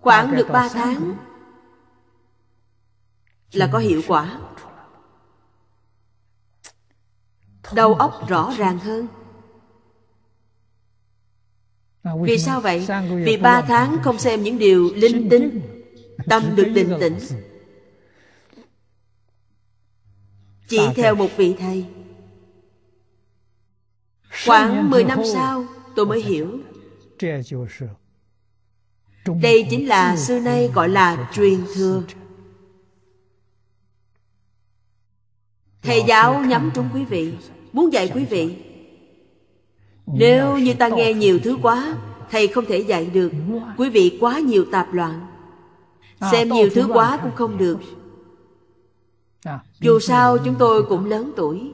khoảng được 3 tháng là có hiệu quả. đầu óc rõ ràng hơn. Vì sao vậy? vì ba tháng không xem những điều linh tinh tâm được định tĩnh. Chỉ theo một vị thầy. Khoảng 10 năm sau tôi mới hiểu đây chính là xưa nay gọi là truyền thừa. thầy giáo nhắm trúng quý vị muốn dạy quý vị. nếu như ta nghe nhiều thứ quá thầy không thể dạy được. quý vị quá nhiều tạp loạn. xem nhiều thứ quá cũng không được. dù sao chúng tôi cũng lớn tuổi.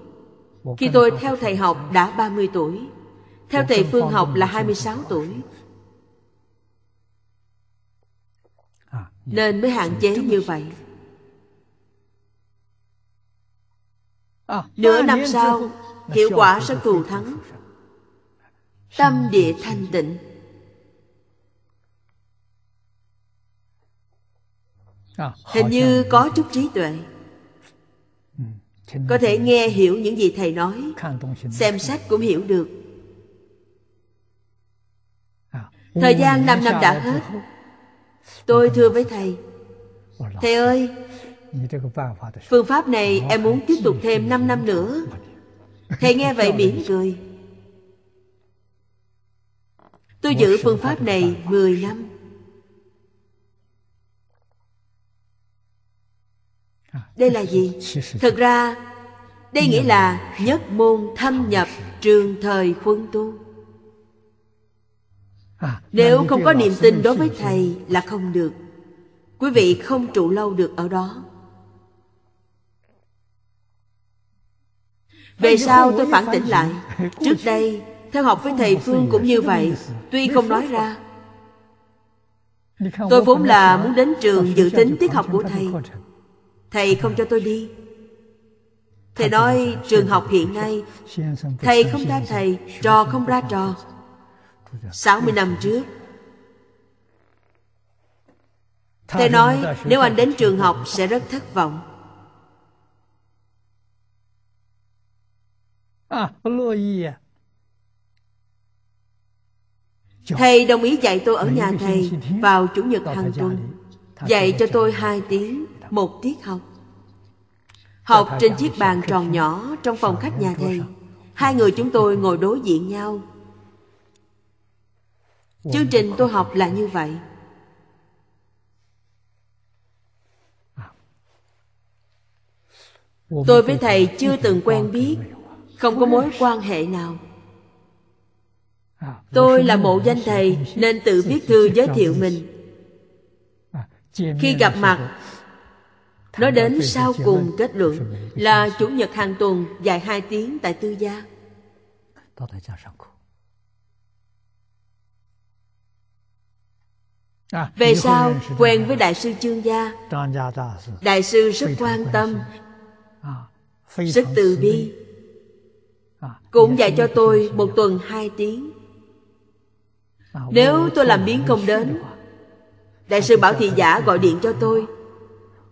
khi tôi theo thầy học đã 30 tuổi theo thầy Phương học là 26 tuổi. Nên mới hạn chế như vậy. Nửa năm sau, Hiệu quả sẽ thù thắng. Tâm địa thanh tịnh. Hình như có chút trí tuệ. Có thể nghe hiểu những gì thầy nói, Xem sách cũng hiểu được. Thời gian 5 năm đã hết. Tôi thưa với thầy. Thầy ơi Phương pháp này em muốn tiếp tục thêm 5 năm nữa. Thầy nghe vậy mỉm cười. Tôi giữ phương pháp này 10 năm. Đây là gì? Thật ra Đây nghĩa là nhất môn thâm nhập trường thời khuân tu Nếu không có niềm tin đối với Thầy là không được. Quý vị không trụ lâu được ở đó. Về sau tôi phản tỉnh lại. Trước đây Theo học với thầy Phương cũng như vậy Tuy không nói ra. Tôi vốn là muốn đến trường dự tính tiết học của thầy. Thầy không cho tôi đi. Thầy nói trường. học hiện nay Thầy không ra thầy, trò không ra trò 60 năm trước. Thầy nói nếu anh đến trường học sẽ rất thất vọng. À, Thầy đồng ý dạy tôi ở nhà thầy vào Chủ nhật hàng tuần. Dạy cho tôi hai tiếng, một tiết học. Học trên chiếc bàn tròn nhỏ trong phòng khách nhà thầy. Hai người chúng tôi ngồi đối diện nhau Chương trình tôi học là như vậy. Tôi với thầy chưa từng quen biết Không có mối quan hệ nào. Tôi là mộ danh thầy Nên tự viết thư giới thiệu mình. Khi gặp mặt Nói đến sau cùng kết luận Là Chủ nhật hàng tuần dài hai tiếng tại tư gia Về sau quen với Đại sư Trương Gia Đại sư rất quan tâm Rất từ bi Cũng dạy cho tôi một tuần hai tiếng Nếu tôi làm biến không đến Đại sư Bảo Thị Giả gọi điện cho tôi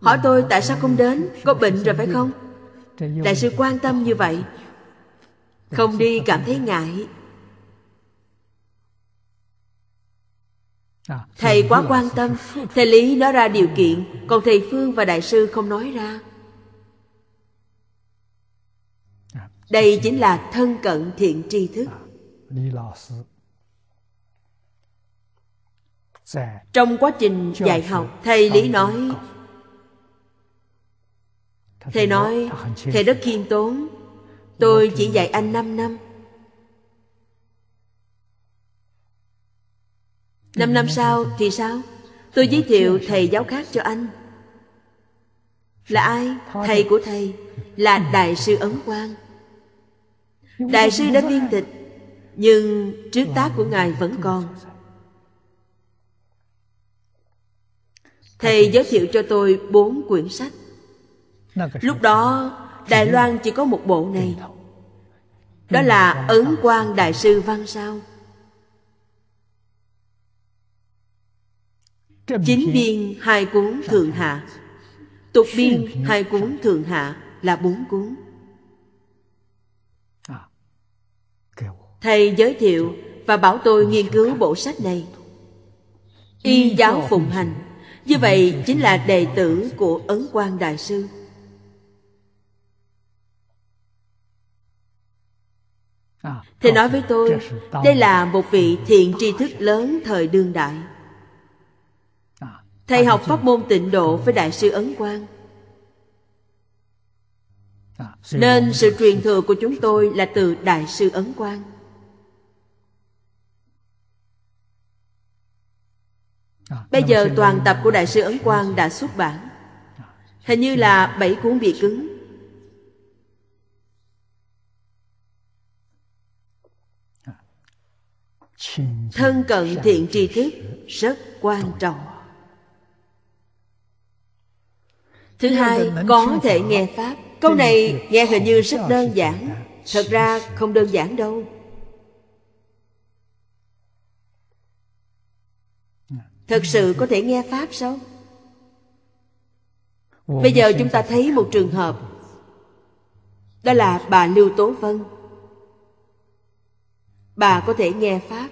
Hỏi tôi tại sao không đến Có bệnh rồi phải không Đại sư quan tâm như vậy Không đi cảm thấy ngại Thầy quá quan tâm. Thầy Lý nói ra điều kiện. Còn thầy Phương và Đại sư không nói ra. Đây chính là thân cận thiện tri thức. Trong quá trình dạy học Thầy Lý nói. Thầy nói Thầy rất khiêm tốn. Tôi chỉ dạy anh 5 năm Năm năm sau thì sao? Tôi giới thiệu thầy giáo khác cho anh. Là ai? Thầy của thầy Là Đại sư Ấn Quang. Đại sư đã viên tịch, Nhưng trước tác của Ngài vẫn còn. Thầy giới thiệu cho tôi bốn quyển sách. Lúc đó, Đài Loan chỉ có một bộ này. Đó là Ấn Quang Đại sư Văn Sao. Chính biên hai cuốn thượng hạ. Tục biên hai cuốn thượng hạ là bốn cuốn. Thầy giới thiệu và bảo tôi nghiên cứu bộ sách này. Y giáo phụng hành. Như vậy chính là đệ tử của Ấn Quang Đại Sư. Thầy nói với tôi Đây là một vị thiện tri thức lớn thời đương đại Thầy học pháp môn tịnh độ với Đại sư Ấn Quang. Nên sự truyền thừa của chúng tôi là từ Đại sư Ấn Quang. Bây giờ toàn tập của Đại sư Ấn Quang đã xuất bản. Hình như là bảy cuốn bìa cứng. Thân cận thiện tri thức rất quan trọng Thứ hai, có thể nghe Pháp. Câu này nghe hình như rất đơn giản. Thật ra. Không đơn giản đâu. Thật sự có thể nghe Pháp sao? Bây giờ chúng ta thấy một trường hợp. Đó là bà Lưu Tố Vân. Bà có thể nghe Pháp.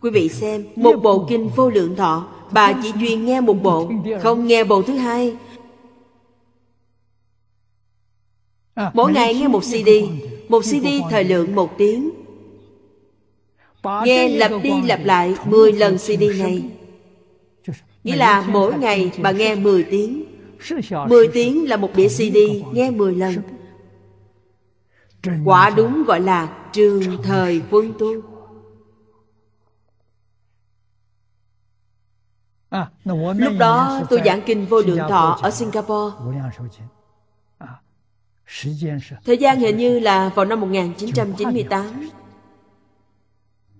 Quý vị xem Một bộ kinh vô lượng thọ Bà chỉ chuyên nghe một bộ Không nghe bộ thứ hai Mỗi ngày nghe một CD Một CD thời lượng một tiếng. Nghe lặp đi lặp lại 10 lần CD này. Nghĩa là mỗi ngày bà nghe 10 tiếng. 10 tiếng là một đĩa CD nghe 10 lần. Quả đúng gọi là trường thời quân tu Lúc đó tôi giảng kinh vô lượng thọ ở Singapore Thời gian hình như là vào năm 1998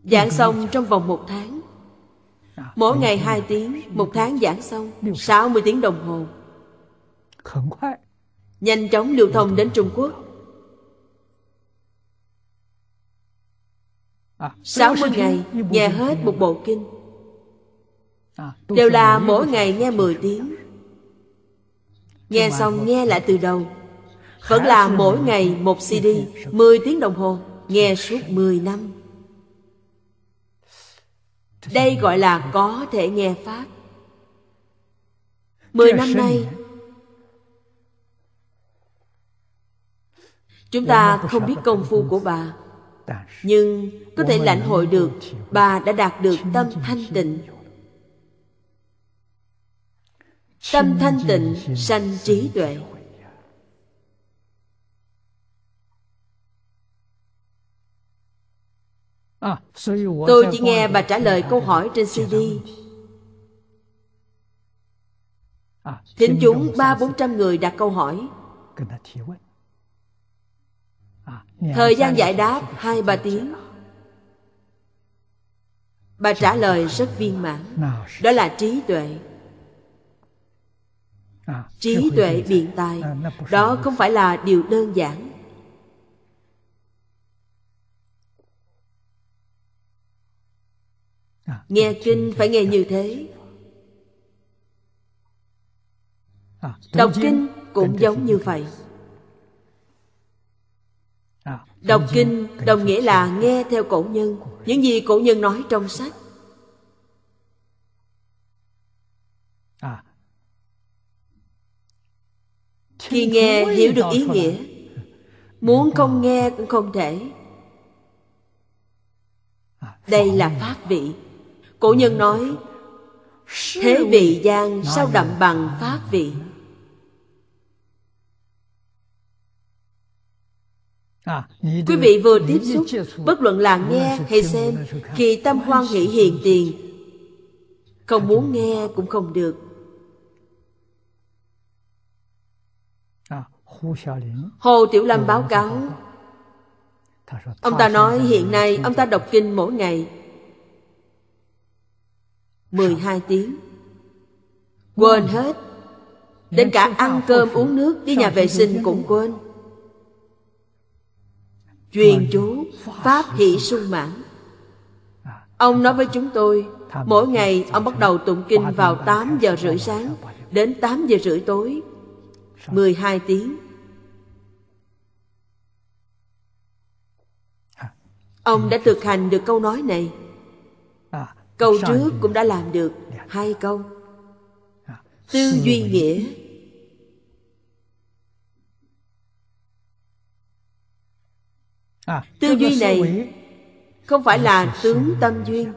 Giảng xong trong vòng một tháng. À, Mỗi ngày hai tiếng Một tháng giảng xong 60 tiếng đồng hồ. Nhanh chóng lưu thông đến Trung Quốc. À, 60 ngày nghe hết một bộ kinh. À, Đều là mỗi ngày nghe 10 tiếng. Nghe xong nghe lại từ đầu vẫn là mỗi ngày một CD 10 tiếng đồng hồ, Nghe suốt 10 năm. Đây gọi là có thể nghe Pháp. 10 năm nay, Chúng ta không biết công phu của bà, Nhưng có thể lãnh hội được, Bà đã đạt được tâm thanh tịnh. Tâm thanh tịnh, sanh trí tuệ. Tôi chỉ nghe bà trả lời câu hỏi trên CD à, Thính chúng ba bốn trăm người đặt câu hỏi. À, Thời gian giải đáp hai ba tiếng. Bà trả lời rất viên mãn. Đó là trí tuệ. Trí tuệ biện tài Đó không phải là điều đơn giản Nghe kinh phải nghe như thế. Đọc kinh cũng giống như vậy. Đọc kinh đồng nghĩa là nghe theo cổ nhân Những gì cổ nhân nói trong sách. Khi nghe hiểu được ý nghĩa Muốn không nghe cũng không thể. Đây là pháp vị Cổ nhân nói Thế vị gian sao đậm bằng pháp vị? Quý vị vừa tiếp xúc Bất luận là nghe hay xem Khi tâm hoan hỷ hiện tiền Không muốn nghe cũng không được. Hồ Tiểu Lâm báo cáo. Ông. Ta nói hiện nay ông ta đọc kinh mỗi ngày 12 tiếng. Quên hết. Đến cả ăn cơm uống nước Đi nhà vệ sinh cũng quên. Truyền chú Pháp hỷ sung mãn. Ông nói với chúng tôi, Mỗi ngày ông bắt đầu tụng kinh vào 8 giờ rưỡi sáng Đến 8 giờ rưỡi tối. 12 tiếng. Ông đã thực hành được câu nói này. Câu trước cũng đã làm được Hai câu. Tư duy nghĩa. Tư duy này Không phải là tướng tâm duyên.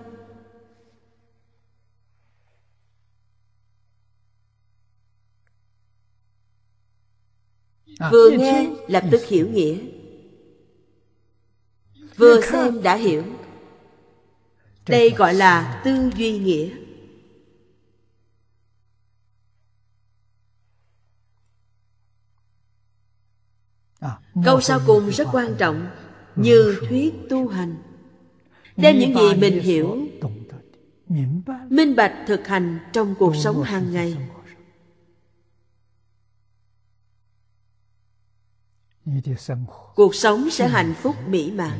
Vừa nghe lập tức hiểu nghĩa. Vừa xem đã hiểu Đây gọi là tư duy nghĩa. Câu sau cùng rất quan trọng. Như thuyết tu hành. Đem những gì mình hiểu Minh bạch thực hành trong cuộc sống hàng ngày. Cuộc sống sẽ hạnh phúc mỹ mãn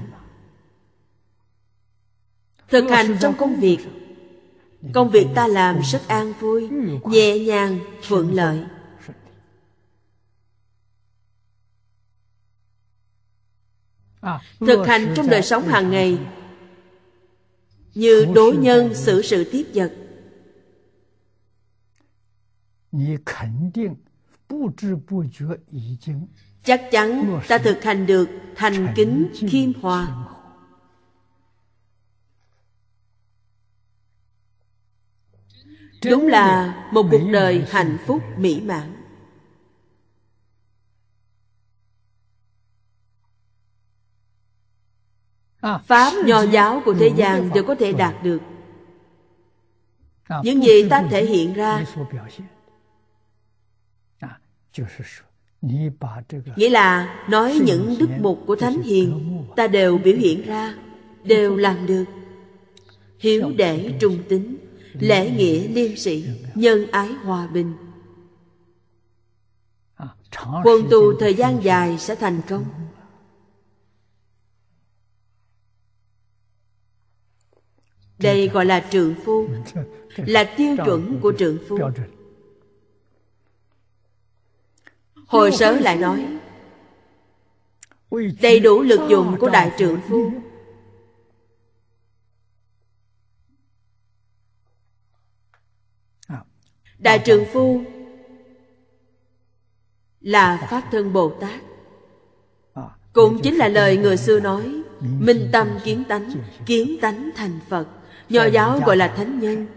thực hành trong công việc. công việc ta làm rất an vui nhẹ nhàng thuận lợi. Thực hành trong đời sống hàng ngày. như đối nhân xử sự tiếp vật. Chắc chắn ta thực hành được thành kính khiêm hòa đúng là một cuộc đời hạnh phúc mỹ mãn. Pháp nho giáo của thế gian đều có thể đạt được. Những gì ta thể hiện ra Nghĩa là nói những đức mục của Thánh Hiền Ta đều biểu hiện ra Đều làm được. Hiếu để trung tính lễ nghĩa liêm sĩ, nhân ái hòa bình. Quân tu thời gian dài sẽ thành công. Đây gọi là trượng phu, là tiêu chuẩn của trượng phu. Hồi sớ lại nói, đầy đủ lực dụng của đại trượng phu đại trượng phu là pháp thân bồ tát. Cũng chính là lời người xưa nói minh tâm kiến tánh kiến tánh thành phật. Nho giáo gọi là thánh nhân.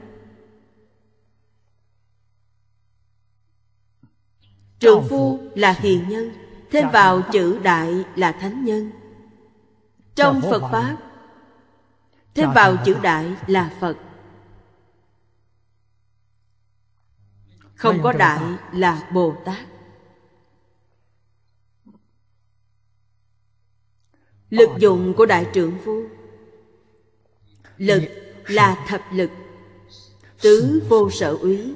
Trượng phu là hiền nhân thêm vào chữ đại là thánh nhân. Trong phật pháp thêm vào chữ đại là phật không có đại là bồ tát. Lực dụng của đại trượng phu. Lực là thập lực. Tứ vô sở úy.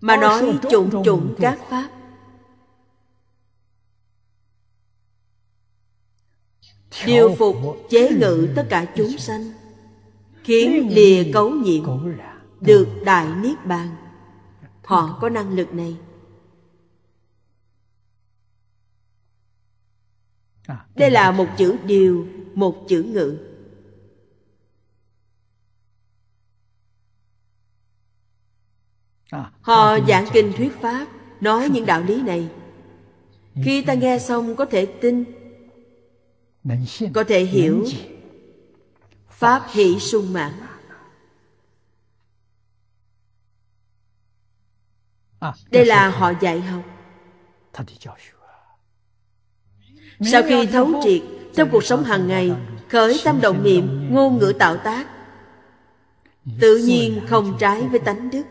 Mà nói chủng chủng các pháp. Điều phục chế ngự tất cả chúng sanh khiến lìa cấu nhiễm được đại niết bàn. Họ có năng lực này. Đây là một chữ điều một chữ ngự họ giảng kinh thuyết pháp nói những đạo lý này. Khi ta nghe xong có thể tin có thể hiểu pháp hỷ sung mãn. Đây là họ dạy học. Sau khi thấu triệt trong cuộc sống hàng ngày khởi tâm động niệm ngôn ngữ tạo tác. Tự nhiên không trái với tánh đức.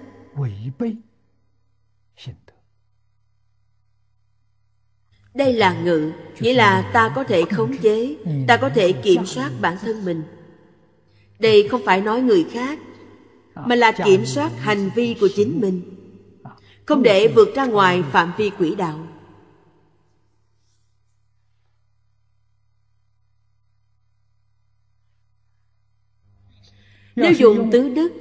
đây là ngự nghĩa là ta có thể khống chế ta có thể kiểm soát bản thân mình đây không phải nói người khác mà là kiểm soát hành vi của chính mình. Không để vượt ra ngoài phạm vi quỹ đạo. Nếu dùng tứ đức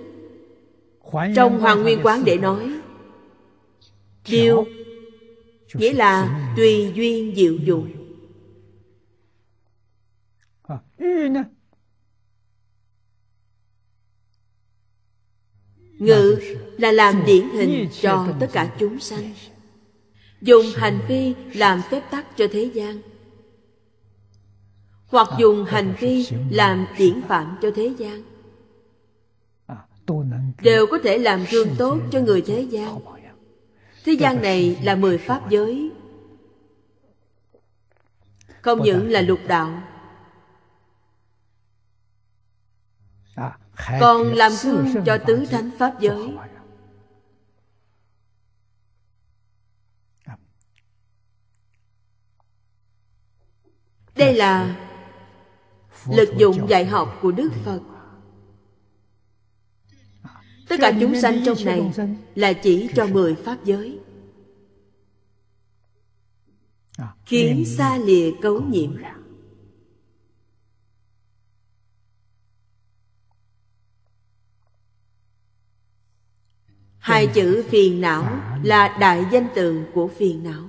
trong hoàng nguyên quán để nói điều nghĩa là tùy duyên diệu dụng ngự là làm điển hình cho tất cả chúng sanh. Dùng hành vi làm phép tắc cho thế gian. Hoặc dùng hành vi làm điển phạm cho thế gian. Đều có thể làm gương tốt cho người thế gian. thế gian này là mười pháp giới. Không những là lục đạo còn làm gương cho tứ thánh pháp giới. đây là lực dụng dạy học của đức phật. Tất cả chúng sanh trong này là chỉ cho mười pháp giới. Khiến xa lìa cấu nhiễm hai chữ phiền não là đại danh từ của phiền não.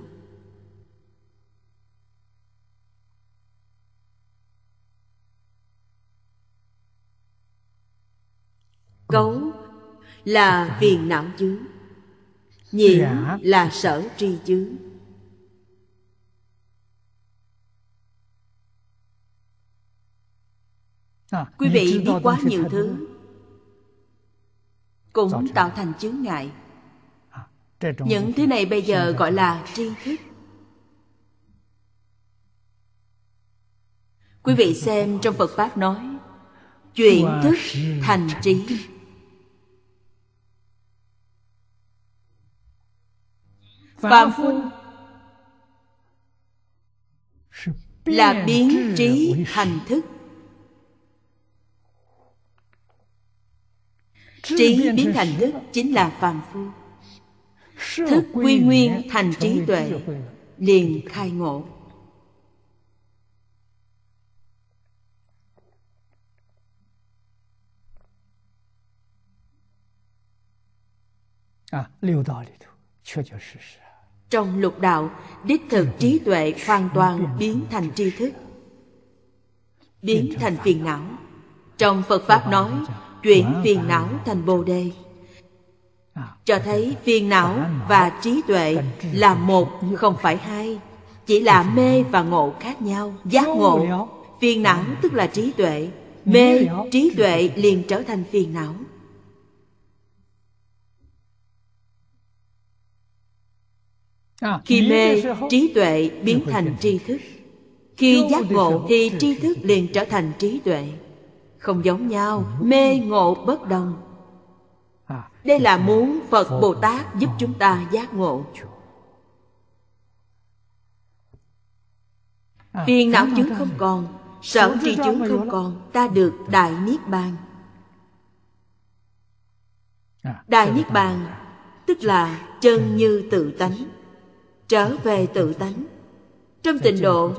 Cấu là phiền não chướng nhiễm là sở tri chướng quý vị biết quá nhiều thứ cũng tạo thành chướng ngại. Những thứ này bây giờ gọi là tri thức. Quý vị xem trong phật pháp nói chuyển thức thành trí. phạm phu là biến trí thành thức trí biến thành thức chính là phàm phu. Thức quy nguyên thành trí tuệ liền khai ngộ. Trong lục đạo đích thực trí tuệ hoàn toàn biến thành tri thức. Biến thành phiền não. Trong phật pháp nói chuyển phiền não thành bồ đề. Cho thấy phiền não và trí tuệ là một không phải hai. Chỉ là mê và ngộ khác nhau. Giác ngộ. phiền não tức là trí tuệ. Mê trí tuệ liền trở thành phiền não. Khi mê trí tuệ biến thành tri thức. Khi giác ngộ thì tri thức liền trở thành trí tuệ không giống nhau mê ngộ bất đồng. Đây là muốn phật bồ tát giúp chúng ta giác ngộ. Phiền não chứng không còn sở tri chứng không còn ta được đại niết bàn. Đại niết bàn tức là chân như tự tánh trở về tự tánh. Trong tịnh độ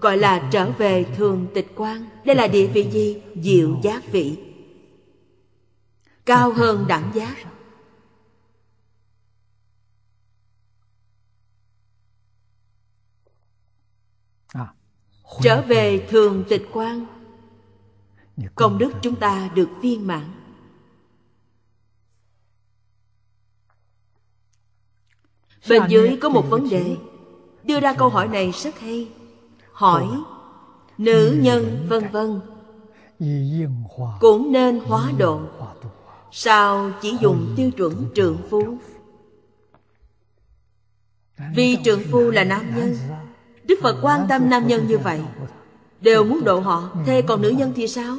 gọi là trở về thường tịch quan đây là địa vị gì? Diệu giác vị. Cao hơn đẳng giác. Trở về thường tịch quan công đức chúng ta được viên mãn. Bên dưới có một vấn đề. Đưa ra câu hỏi này rất hay hỏi nữ nhân vân vân. Cũng nên hóa độ. sao chỉ dùng tiêu chuẩn trượng phu? vì trượng phu là nam nhân. đức phật quan tâm nam nhân như vậy đều muốn độ họ. Thế còn nữ nhân thì sao?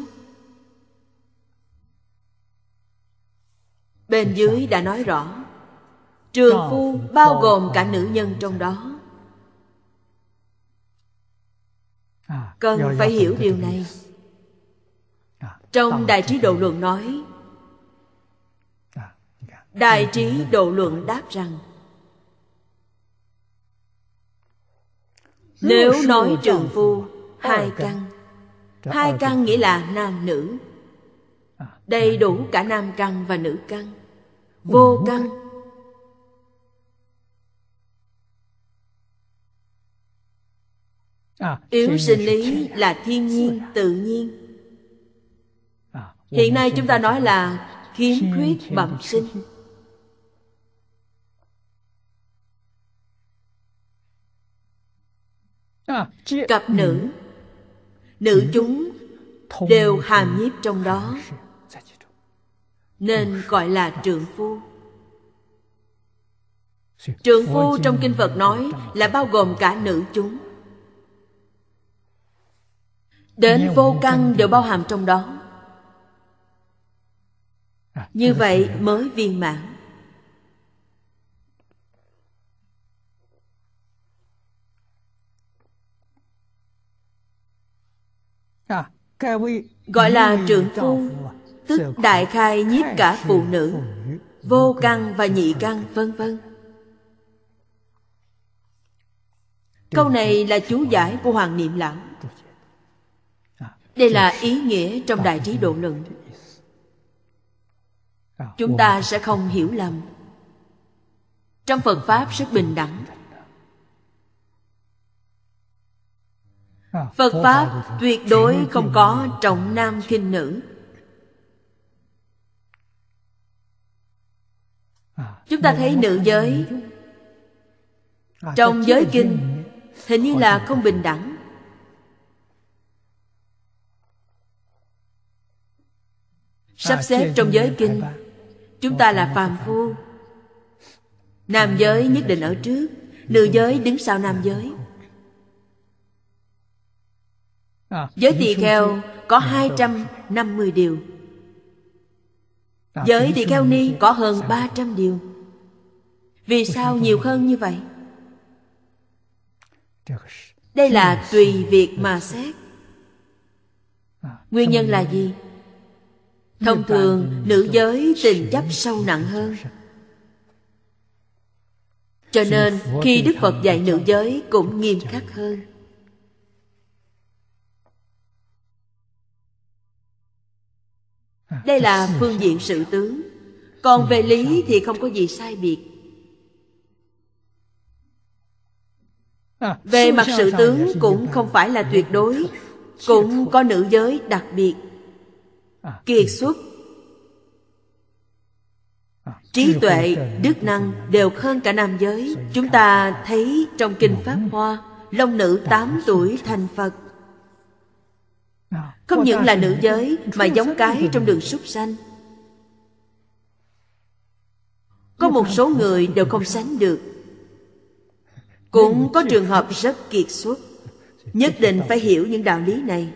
Bên dưới đã nói rõ trường phu bao gồm cả nữ nhân trong đó cần phải hiểu điều này. Trong đại trí độ luận nói đại trí độ luận đáp rằng nếu nói trường phu hai căn hai căn nghĩa là nam nữ. Đầy đủ cả nam căn và nữ căn. Vô căn yếu sinh lý là thiên nhiên tự nhiên. Hiện nay chúng ta nói là khiếm khuyết bẩm sinh. Cặp nữ. Nữ chúng đều hàm nhiếp trong đó. nên gọi là trượng phu. Trượng phu trong kinh phật nói là bao gồm cả nữ chúng đến vô căn đều bao hàm trong đó. Như vậy mới viên mãn. Gọi là trượng phu tức đại khai nhiếp cả phụ nữ vô căn và nhị căn vân vân. Câu này là chú giải của hoàng niệm lão đây là ý nghĩa trong đại trí độ luận. Chúng ta sẽ không hiểu lầm. Trong phật pháp rất bình đẳng. Phật pháp tuyệt đối không có trọng nam khinh nữ. Chúng ta thấy nữ giới. Trong giới kinh hình như là không bình đẳng sắp xếp trong giới kinh. chúng ta là phàm phu. Nam giới nhất định ở trước nữ giới đứng sau nam giới. Giới tỳ kheo có 250 điều. Giới tỳ kheo ni có hơn 300 điều. Vì sao nhiều hơn như vậy? đây là tùy việc mà xét. Nguyên nhân là gì thông thường nữ giới tình chấp sâu nặng hơn. cho nên khi đức phật dạy nữ giới cũng nghiêm khắc hơn. đây là phương diện sự tướng. Còn về lý thì không có gì sai biệt. Về mặt sự tướng cũng không phải là tuyệt đối cũng có nữ giới đặc biệt kiệt xuất. Trí tuệ đức năng đều hơn cả nam giới. Chúng ta thấy trong kinh pháp hoa long nữ 8 tuổi thành phật. Không những là nữ giới mà giống cái trong đường súc sanh. Có một số người đều không sánh được. Cũng có trường hợp rất kiệt xuất nhất định phải hiểu những đạo lý này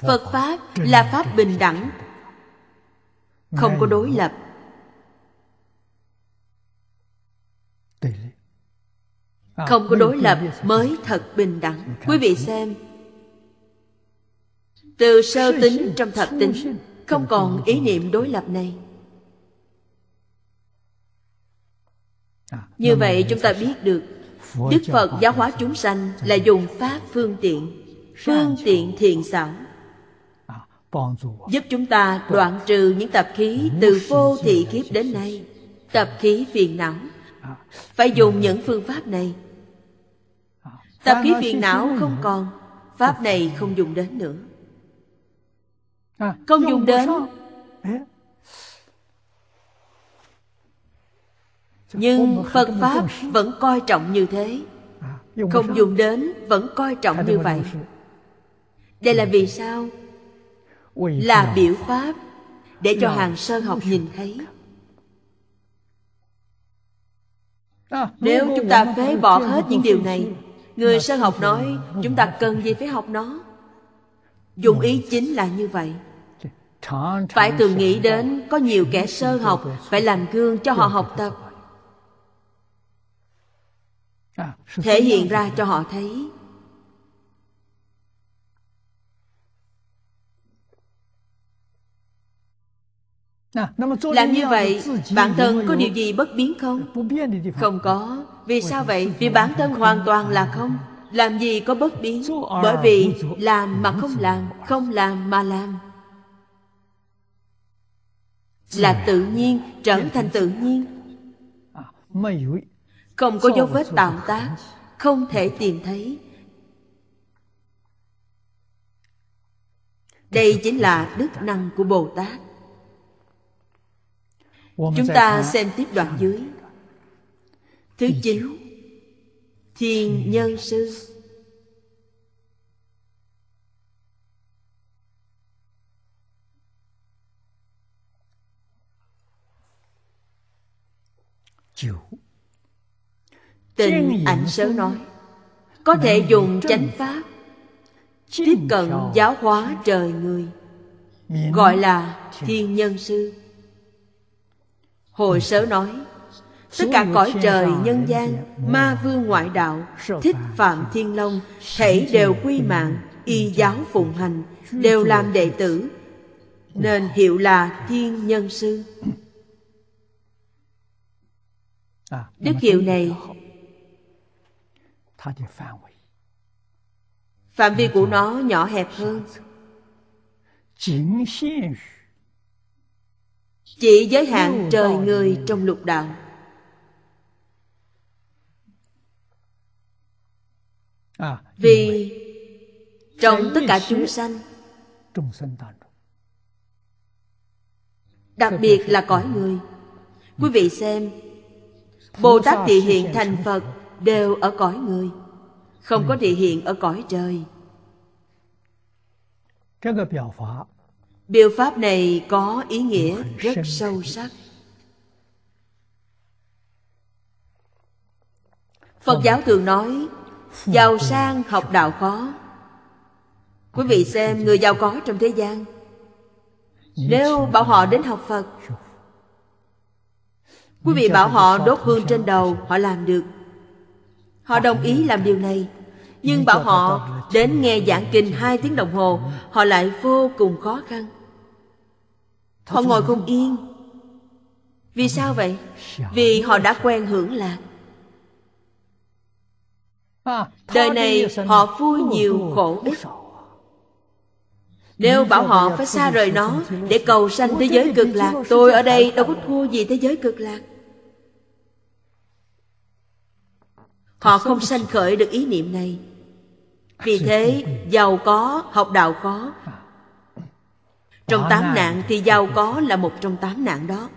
phật pháp là pháp bình đẳng, không có đối lập. Không có đối lập mới thật bình đẳng. Quý vị xem, từ sơ tính trong thập tính, không còn ý niệm đối lập này. Như vậy chúng ta biết được, đức phật giáo hóa chúng sanh là dùng pháp phương tiện phương tiện thiện xảo giúp chúng ta đoạn trừ những tập khí từ vô thị kiếp đến nay. tập khí phiền não. Phải dùng những phương pháp này. Tập khí phiền não không còn. Pháp này không dùng đến nữa. Không dùng đến. nhưng phật pháp vẫn coi trọng như thế. Không dùng đến vẫn coi trọng như vậy. đây là vì sao là biểu pháp để cho hàng sơ học nhìn thấy. Nếu chúng ta phế bỏ hết những điều này người sơ học nói chúng ta cần gì phải học nó? dùng ý chính là như vậy. Phải thường nghĩ đến có nhiều kẻ sơ học phải làm gương cho họ học tập. thể hiện ra cho họ thấy làm như vậy bản thân có điều gì bất biến không không có vì sao vậy vì bản thân hoàn toàn là không làm gì có bất biến bởi vì làm mà không làm không làm mà làm là tự nhiên trở thành tự nhiên không có dấu vết tạo tác không thể tìm thấy đây chính là đức năng của bồ tát chúng ta xem tiếp đoạn dưới. Thứ chín thiên nhân sư. Tình ảnh sớ nói Có thể dùng chánh pháp Tiếp cận giáo hóa trời người Gọi là thiên nhân sư Hồi sớ nói Tất cả cõi trời nhân gian Ma vương ngoại đạo Thích phạm thiên long Thể đều quy mạng Y giáo phụng hành Đều làm đệ tử. Nên hiệu là thiên nhân sư. Đức hiệu này Phạm vi của nó nhỏ hẹp hơn Chỉ giới hạn trời người trong lục đạo. Vì trong tất cả chúng sanh Đặc biệt là cõi người. Quý vị xem Bồ Tát thị hiện thành Phật Đều ở cõi người Không có thị hiện ở cõi trời Biểu pháp này có ý nghĩa rất sâu sắc. Phật giáo thường nói Giàu sang học đạo khó. Quý vị xem người giàu có trong thế gian. Nếu bảo họ đến học Phật Quý vị bảo họ đốt hương trên đầu Họ làm được. Họ đồng ý làm điều này. Nhưng bảo họ đến nghe giảng kinh hai tiếng đồng hồ Họ lại vô cùng khó khăn Họ ngồi không yên. Vì sao vậy? Vì họ đã quen hưởng lạc. Đời này họ vui nhiều khổ ít. Nếu bảo họ phải xa rời nó Để cầu sanh thế giới cực lạc Tôi ở đây đâu có thua gì thế giới cực lạc. Họ không sanh khởi được ý niệm này. Vì thế giàu có học đạo khó Trong tám nạn thì giàu có là một trong tám nạn đó.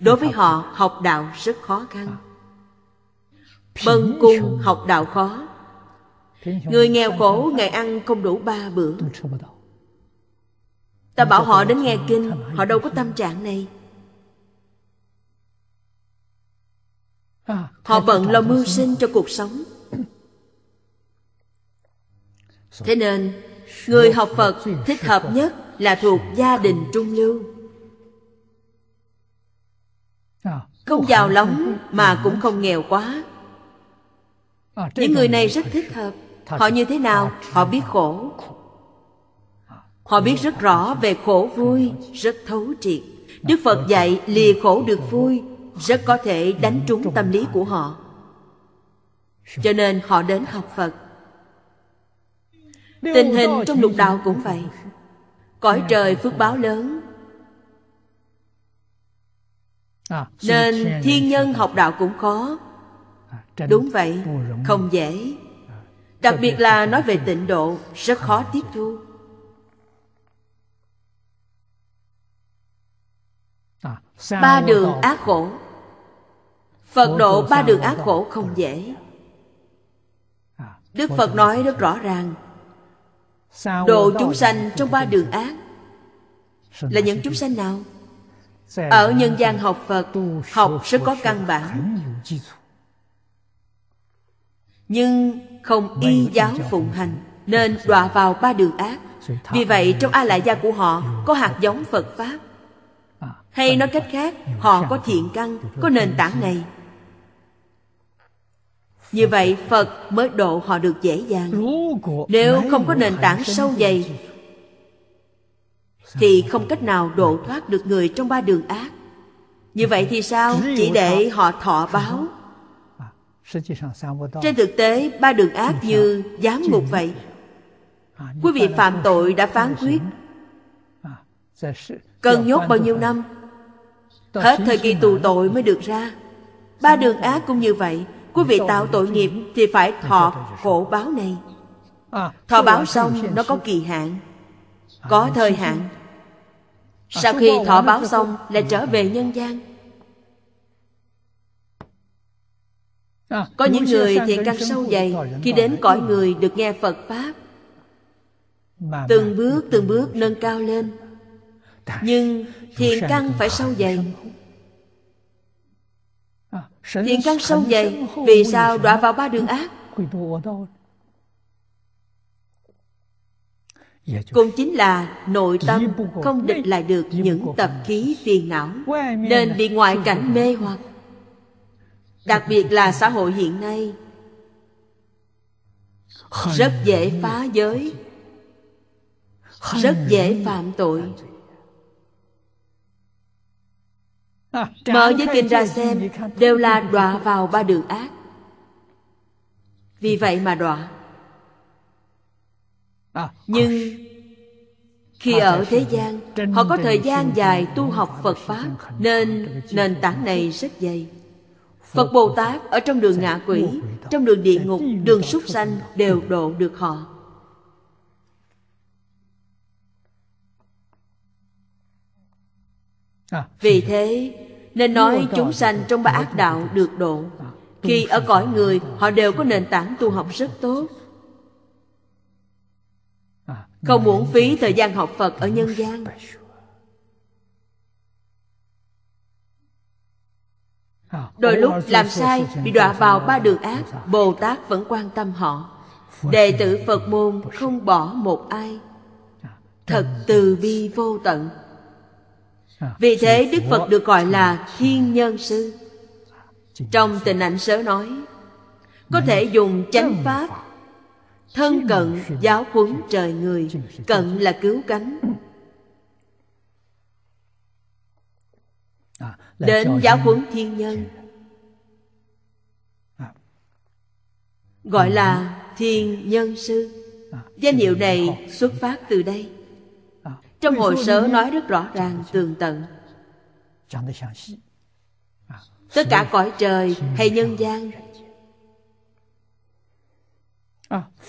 Đối với họ học đạo rất khó khăn. Bần cung học đạo khó. Người nghèo khổ ngày ăn không đủ ba bữa. Ta bảo họ đến nghe kinh Họ đâu có tâm trạng này. Họ bận lo mưu sinh cho cuộc sống. Thế nên Người học Phật thích hợp nhất là thuộc gia đình trung lưu. Không giàu lắm mà cũng không nghèo quá. Những người này rất thích hợp. Họ như thế nào? Họ biết khổ. Họ biết rất rõ về khổ vui Rất thấu triệt. Đức Phật dạy lìa khổ được vui rất có thể đánh trúng tâm lý của họ. Cho nên họ đến học phật. Tình hình trong lục đạo cũng vậy cõi trời phước báo lớn. Nên thiên nhân học đạo cũng khó. Đúng vậy không dễ. Đặc biệt là nói về tịnh độ rất khó tiếp thu. Ba đường ác khổ. Phật độ ba đường ác khổ không dễ. Đức Phật nói rất rõ ràng Độ chúng sanh trong ba đường ác. Là những chúng sanh nào? Ở nhân gian học Phật Học rất có căn bản. Nhưng không y giáo phụng hành Nên đọa vào ba đường ác. Vì vậy trong A Lại Gia của họ Có hạt giống Phật Pháp. Hay nói cách khác Họ có thiện căn Có nền tảng này như vậy Phật mới độ họ được dễ dàng. Nếu không có nền tảng sâu dày Thì không cách nào độ thoát được người trong ba đường ác. Như vậy thì sao? Chỉ để họ thọ báo. Trên thực tế ba đường ác như giám ngục vậy. Quý vị phạm tội đã phán quyết. Cần nhốt bao nhiêu năm? Hết thời kỳ tù tội mới được ra. Ba đường ác cũng như vậy Quý vị tạo tội nghiệp thì phải thọ khổ báo này. Thọ báo xong nó có kỳ hạn. Có thời hạn. Sau khi thọ báo xong lại trở về nhân gian. Có những người thiện căn sâu dày Khi đến cõi người được nghe Phật Pháp. Từng bước từng bước nâng cao lên. Nhưng thiện căn phải sâu dày Thiện căn sâu dày Vì sao đọa vào ba đường ác? Cũng chính là nội tâm không địch lại được những tập khí phiền não Nên bị ngoại cảnh mê hoặc. Đặc biệt là xã hội hiện nay. Rất dễ phá giới. Rất dễ phạm tội Mở giới kinh ra xem Đều là đọa vào ba đường ác. Vì vậy mà đọa. Nhưng khi ở thế gian Họ có thời gian dài tu học Phật Pháp Nên nền tảng này rất dày. Phật Bồ Tát ở trong đường ngạ quỷ Trong đường địa ngục, đường súc sanh Đều độ được họ. Vì thế nên nói chúng sanh trong ba ác đạo được độ. Khi ở cõi người Họ đều có nền tảng tu học rất tốt. Không muốn phí thời gian học Phật ở nhân gian. Đôi lúc làm sai Bị đọa vào ba đường ác Bồ Tát vẫn quan tâm họ. Đệ tử Phật môn không bỏ một ai. Thật từ bi vô tận vì thế Đức Phật được gọi là Thiên Nhân Sư. Trong tình ảnh sớ nói có thể dùng chánh pháp thân cận giáo huấn trời người cận là cứu cánh. À, đến giáo huấn thiên nhân. À. gọi là thiên nhân sư. À, danh hiệu này xuất phát từ đây trong hồ sớ nói rất rõ ràng tường tận. Tất cả cõi trời hay nhân gian.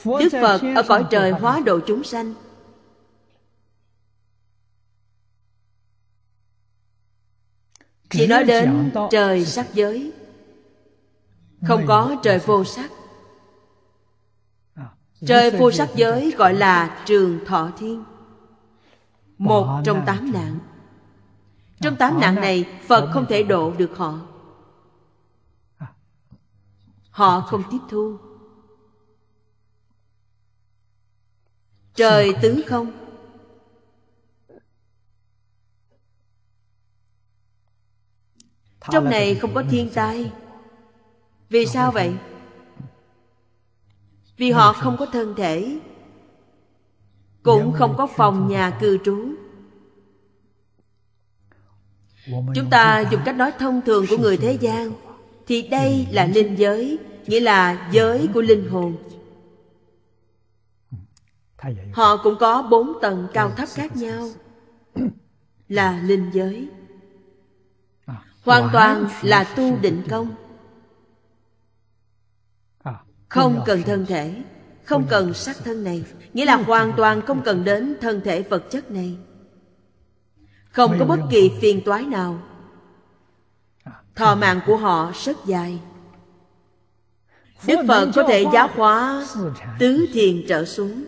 Đức phật ở cõi trời hóa độ chúng sanh. Chỉ nói đến trời sắc giới. Không có trời vô sắc. trời vô sắc giới gọi là trường thọ thiên một trong tám nạn. Trong tám nạn này phật không thể độ được họ. Họ không tiếp thu. Trời tứ không? Trong này không có thiên tai. vì sao vậy? vì họ không có thân thể cũng không có phòng nhà cư trú. Chúng ta dùng cách nói thông thường của người thế gian thì đây là linh giới nghĩa là giới của linh hồn. Họ cũng có bốn tầng cao thấp khác nhau. Là linh giới. Hoàn toàn là tu định công. Không cần thân thể không cần sắc thân này. Nghĩa là hoàn toàn không cần đến thân thể vật chất này. Không có bất kỳ phiền toái nào. Thọ mạng của họ rất dài. Đức phật có thể giáo hóa tứ thiền trở xuống.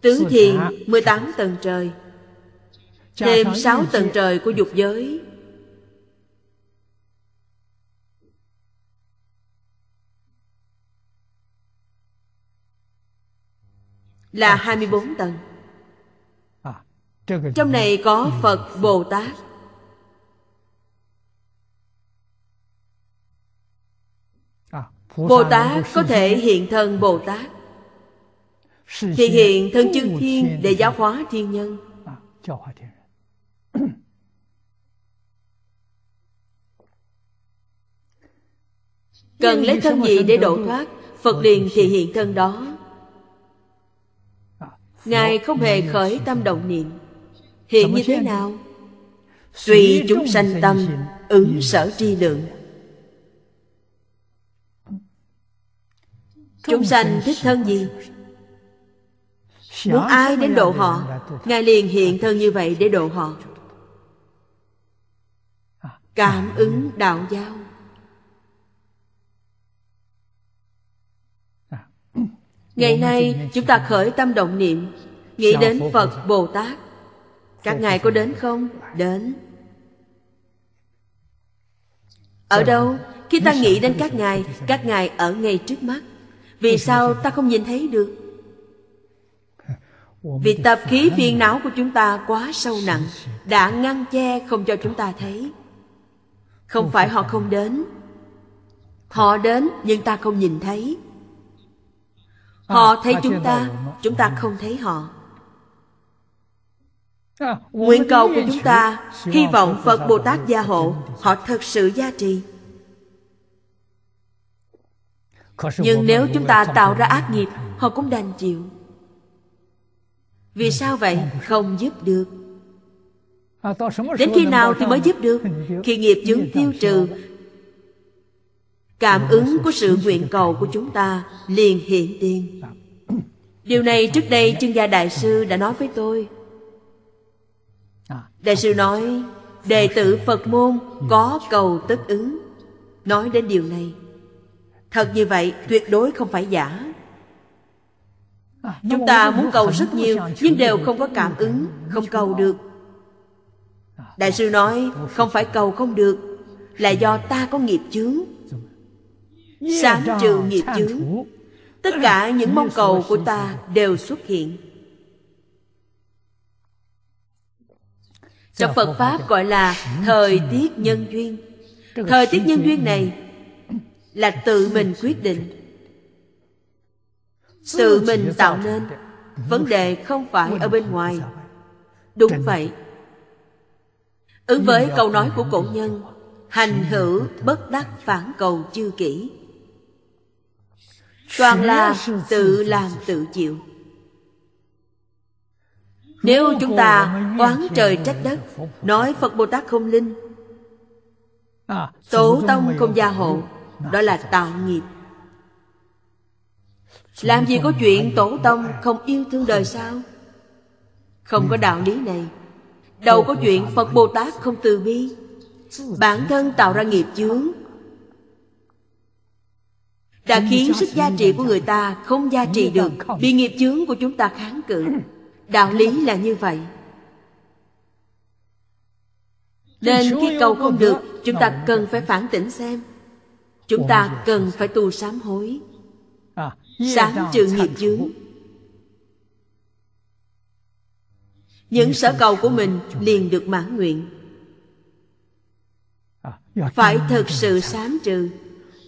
Tứ thiền 18 tầng trời. Thêm 6 tầng trời của dục giới là 24 tầng. Trong này có phật bồ tát. Bồ tát có thể hiện thân bồ tát. Thì hiện thân chân thiên để giáo hóa thiên nhân. Cần lấy thân gì để độ thoát? Phật liền thì hiện thân đó ngài không hề khởi tâm động niệm. Hiện như thế nào? Tùy chúng sanh tâm ứng sở tri lượng. Chúng sanh thích thân gì? Muốn ai đến độ họ? ngài liền hiện thân như vậy để độ họ. Cảm ứng đạo giao ngày nay chúng ta khởi tâm động niệm nghĩ đến phật bồ tát các ngài có đến không? Đến. Ở đâu? Khi ta nghĩ đến các ngài các ngài ở ngay trước mắt. Vì sao? ta không nhìn thấy được? Vì tập khí phiền não của chúng ta quá sâu nặng đã ngăn che không cho chúng ta thấy. Không phải họ không đến. Họ đến nhưng ta không nhìn thấy họ thấy chúng ta chúng ta không thấy họ. Nguyện cầu của chúng ta hy vọng phật bồ tát gia hộ họ thật sự gia trì. Nhưng nếu chúng ta tạo ra ác nghiệp họ cũng đành chịu. Vì sao vậy? không giúp được. Đến khi nào thì mới giúp được. Khi nghiệp chứng tiêu trừ cảm ứng của sự nguyện cầu của chúng ta liền hiện tiền. Điều này trước đây chân gia đại sư đã nói với tôi. Đại sư nói, đệ tử phật môn có cầu tất ứng. Nói đến điều này, thật như vậy tuyệt đối không phải giả. Chúng ta muốn cầu rất nhiều, nhưng đều không có cảm ứng, không cầu được. Đại sư nói, không phải cầu không được, là do ta có nghiệp chướng sáng trừ nghiệp chướng. tất cả những mong cầu của ta đều xuất hiện. Trong phật pháp gọi là thời tiết nhân duyên. Thời tiết nhân duyên này là tự mình quyết định. Tự mình tạo nên. Vấn đề không phải ở bên ngoài. đúng vậy. ứng với câu nói của cổ nhân hành hữu bất đắc phản cầu chư kỷ toàn là tự làm tự chịu. Nếu chúng ta oán trời trách đất nói phật bồ tát không linh tổ tông không gia hộ đó là tạo nghiệp. Làm gì có chuyện tổ tông không yêu thương đời sao không có đạo lý này. đâu có chuyện phật bồ tát không từ bi. Bản thân tạo ra nghiệp chướng đã khiến sức gia trị của người ta không gia trị được bị nghiệp chướng của chúng ta kháng cự. Đạo lý là như vậy. Nên khi cầu không được chúng ta cần phải phản tỉnh xem. Chúng ta cần phải tu sám hối. Sám trừ nghiệp chướng. Những sở cầu của mình liền được mãn nguyện. Phải thực sự sám trừ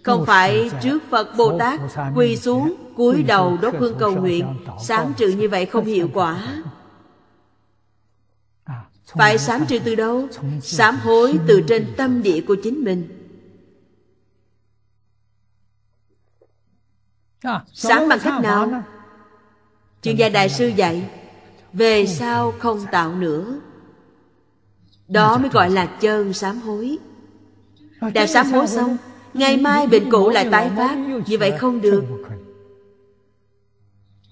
không phải trước phật bồ tát quỳ xuống cúi đầu đốt hương cầu nguyện. Sám trừ như vậy không hiệu quả. Phải sám trừ từ đâu? Sám hối từ trên tâm địa của chính mình. Sám bằng cách nào? Chuyên gia đại sư dạy về sau không tạo nữa? Đó mới gọi là chân sám hối. Đã sám hối xong ngày mai bệnh cũ lại tái phát. Như vậy không được.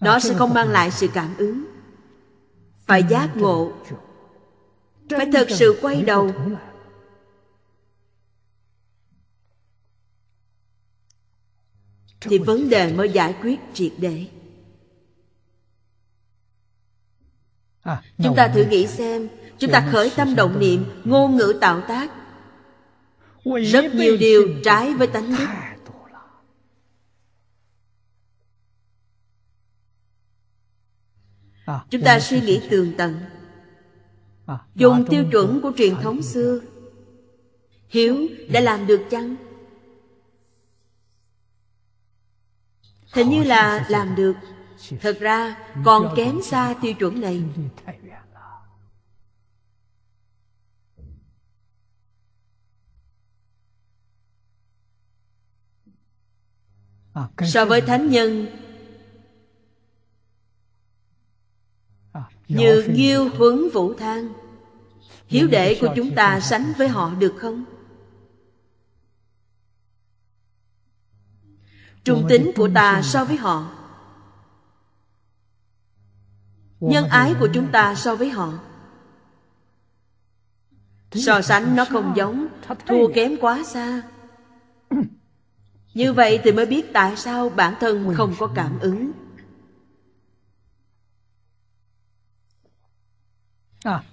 Nó sẽ không mang lại sự cảm ứng. Phải giác ngộ. Phải thật sự quay đầu. Thì vấn đề mới giải quyết triệt để. Chúng ta thử nghĩ xem, chúng ta khởi tâm động niệm, ngôn ngữ tạo tác rất nhiều điều trái với tánh đức. Chúng ta suy nghĩ tường tận. Dùng tiêu chuẩn của truyền thống xưa. Hiếu đã làm được chăng? Hình như là làm được. thật ra còn kém xa tiêu chuẩn này so với thánh nhân. Như nghiêu thuấn vũ thang. Hiếu đệ của chúng ta sánh với họ được không? Trung tính của ta so với họ. Nhân ái của chúng ta so với họ. So sánh nó không giống. Thua kém quá xa như vậy thì mới biết tại sao bản thân không có cảm ứng.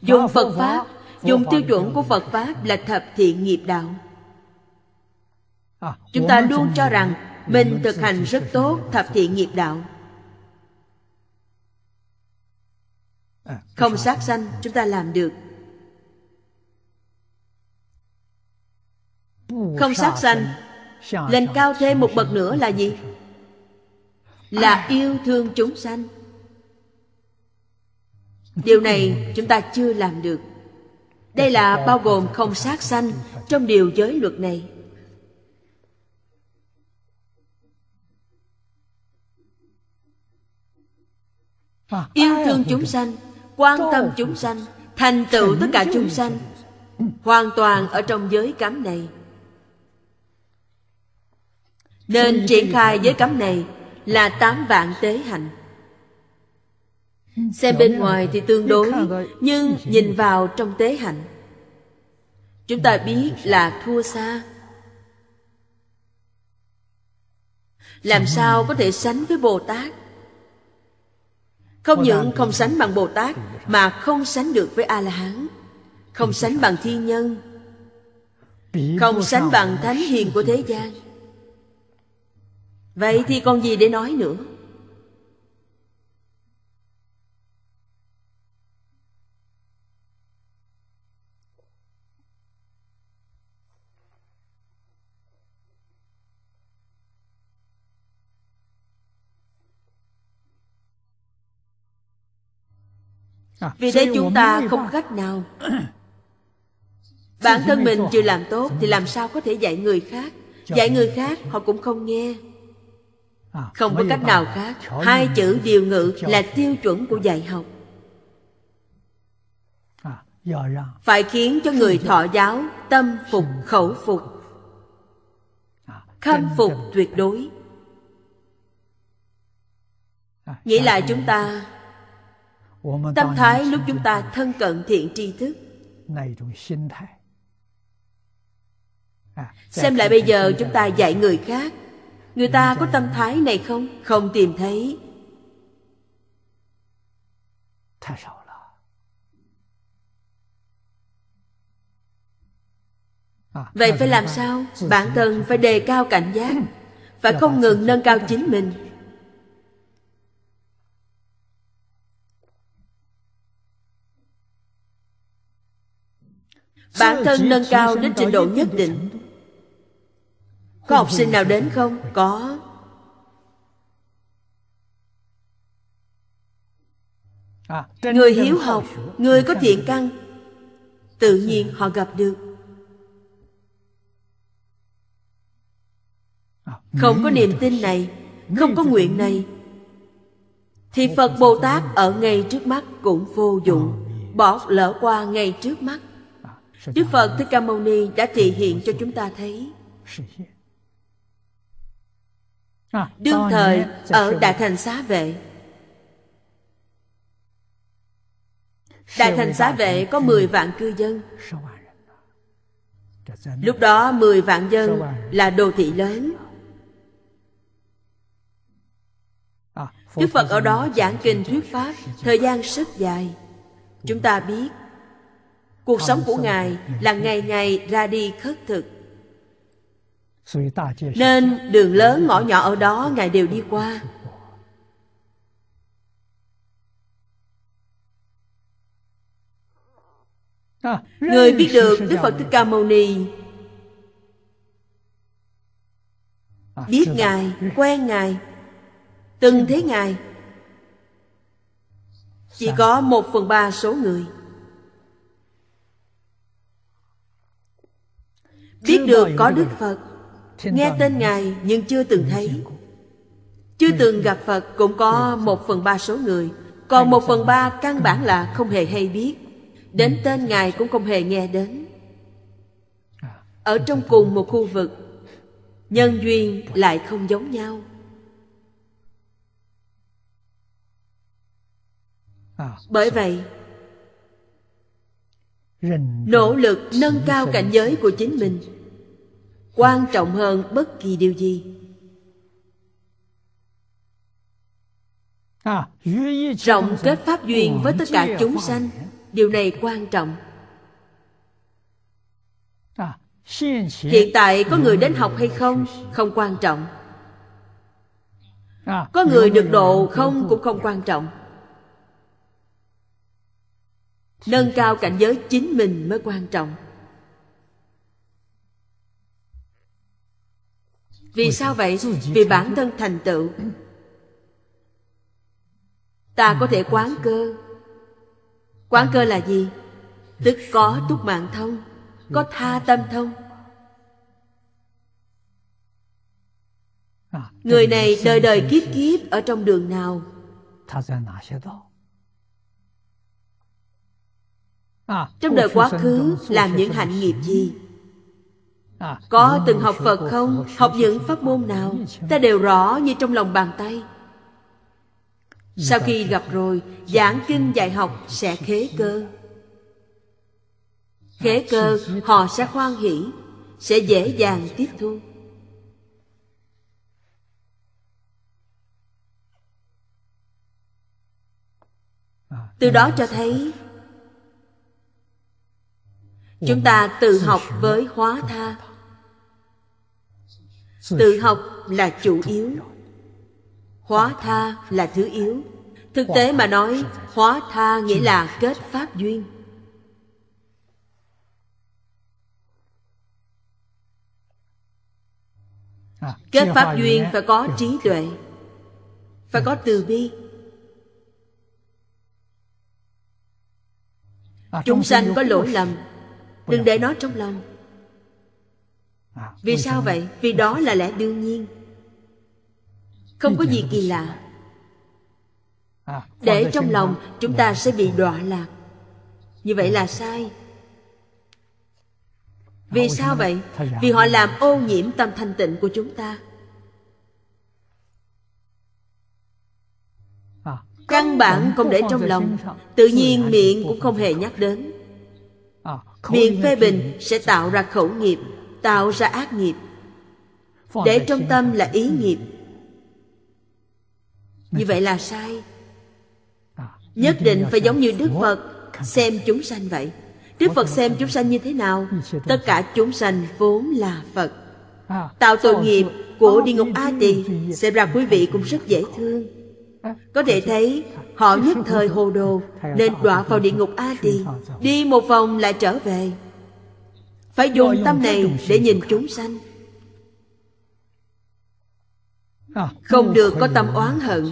Dùng phật pháp dùng tiêu chuẩn của phật pháp là thập thiện nghiệp đạo. Chúng ta luôn cho rằng mình thực hành rất tốt thập thiện nghiệp đạo. Không sát sanh chúng ta làm được. Không sát sanh lên cao thêm một bậc nữa là gì? Là yêu thương chúng sanh. Điều này chúng ta chưa làm được. Đây là bao gồm không sát sanh trong điều giới luật này. Yêu thương chúng sanh, quan tâm chúng sanh, thành tựu tất cả chúng sanh hoàn toàn ở trong giới cấm này nên triển khai giới cấm này là tám vạn tế hạnh. Xem bên ngoài thì tương đối, nhưng nhìn vào trong tế hạnh, chúng ta biết là thua xa. Làm sao có thể sánh với bồ tát? Không những không sánh bằng bồ tát, mà không sánh được với a la hán không sánh bằng thiên nhân, không sánh bằng thánh hiền của thế gian vậy thì còn gì để nói nữa? Vì thế chúng ta không cách nào. Bản thân mình chưa làm tốt Thì làm sao có thể dạy người khác? Dạy người khác họ cũng không nghe không có cách nào khác. hai chữ điều ngự là tiêu chuẩn của dạy học. Phải khiến cho người thọ giáo tâm phục khẩu phục. Khâm phục tuyệt đối. Nghĩ lại chúng ta tâm thái lúc chúng ta thân cận thiện tri thức. Xem lại bây giờ chúng ta dạy người khác. Người ta có tâm thái này không? Không tìm thấy. Vậy phải làm sao? Bản thân phải đề cao cảnh giác Phải không ngừng nâng cao chính mình. Bản thân nâng cao đến trình độ nhất định. Có học sinh nào đến không? Có. Người hiếu học Người có thiện căn Tự nhiên họ gặp được. Không có niềm tin này Không có nguyện này Thì Phật Bồ Tát ở ngay trước mắt cũng vô dụng Bỏ lỡ qua ngay trước mắt. Đức Phật Thích Ca Mâu Ni đã thị hiện cho chúng ta thấy đương thời ở đại thành xá vệ. Đại thành xá vệ có 10 vạn cư dân. Lúc đó 10 vạn dân là đô thị lớn. Đức phật ở đó giảng kinh thuyết pháp thời gian rất dài. Chúng ta biết cuộc sống của ngài là ngày ngày ra đi khất thực nên đường lớn ngõ nhỏ ở đó ngài đều đi qua. Người biết được đức phật thích ca mâu ni. Biết ngài quen ngài từng thấy ngài. Chỉ có một phần ba số người. Biết được có đức phật nghe tên ngài nhưng chưa từng thấy. chưa từng gặp phật cũng có một phần ba số người. Còn một phần ba. căn bản là không hề hay biết. Đến tên ngài cũng không hề nghe đến. Ở trong cùng một khu vực nhân duyên lại không giống nhau. Bởi vậy nỗ lực nâng cao cảnh giới của chính mình quan trọng hơn bất kỳ điều gì. Rộng kết pháp duyên với tất cả chúng sanh điều này quan trọng. Hiện tại có người đến học hay không? Không quan trọng. Có người được độ không cũng không quan trọng. Nâng cao cảnh giới chính mình mới quan trọng. vì sao vậy? Vì bản thân thành tựu. Ta có thể quán cơ. Quán cơ là gì? Tức có túc mạng thông, có tha tâm thông. Người này đời đời kiếp kiếp ở trong đường nào? Trong đời quá khứ, làm những hạnh nghiệp gì? Có từng học Phật không? Học những pháp môn nào? Ta đều rõ như trong lòng bàn tay. Sau khi gặp rồi, giảng kinh dạy học sẽ khế cơ. Khế cơ họ sẽ khoan hỷ, sẽ dễ dàng tiếp thu. Từ đó cho thấy chúng ta tự học với hóa tha. Tự học là chủ yếu. Hóa tha là thứ yếu. Thực tế mà nói, hóa tha nghĩa là kết pháp duyên. Kết pháp duyên phải có trí tuệ, phải có từ bi. Chúng sanh có lỗi lầm Đừng để nó trong lòng. À, Vì sao vậy? Vì đó là lẽ đương nhiên. Không có gì kỳ lạ. À, Để trong lòng chúng ta sẽ bị đọa lạc. Như vậy là sai. Vì sao vậy? Vì họ làm ô nhiễm tâm thanh tịnh của chúng ta. À, Căn bản không để trong lòng. Tự nhiên miệng cũng không hề nhắc đến Miệng phê bình sẽ tạo ra khẩu nghiệp Tạo ra ác nghiệp. Để trong tâm là ý nghiệp. Như vậy là sai. Nhất định phải giống như Đức Phật Xem chúng sanh vậy. Đức Phật xem chúng sanh như thế nào? Tất cả chúng sanh vốn là Phật. À, Tạo tội nghiệp của địa ngục A Tỳ Xem ra quý vị cũng rất dễ thương Có thể thấy họ nhất thời hồ đồ Nên đọa vào địa ngục A Tỳ Đi một vòng lại trở về. Phải dùng tâm này để nhìn chúng sanh. À, Không được có tâm oán hận.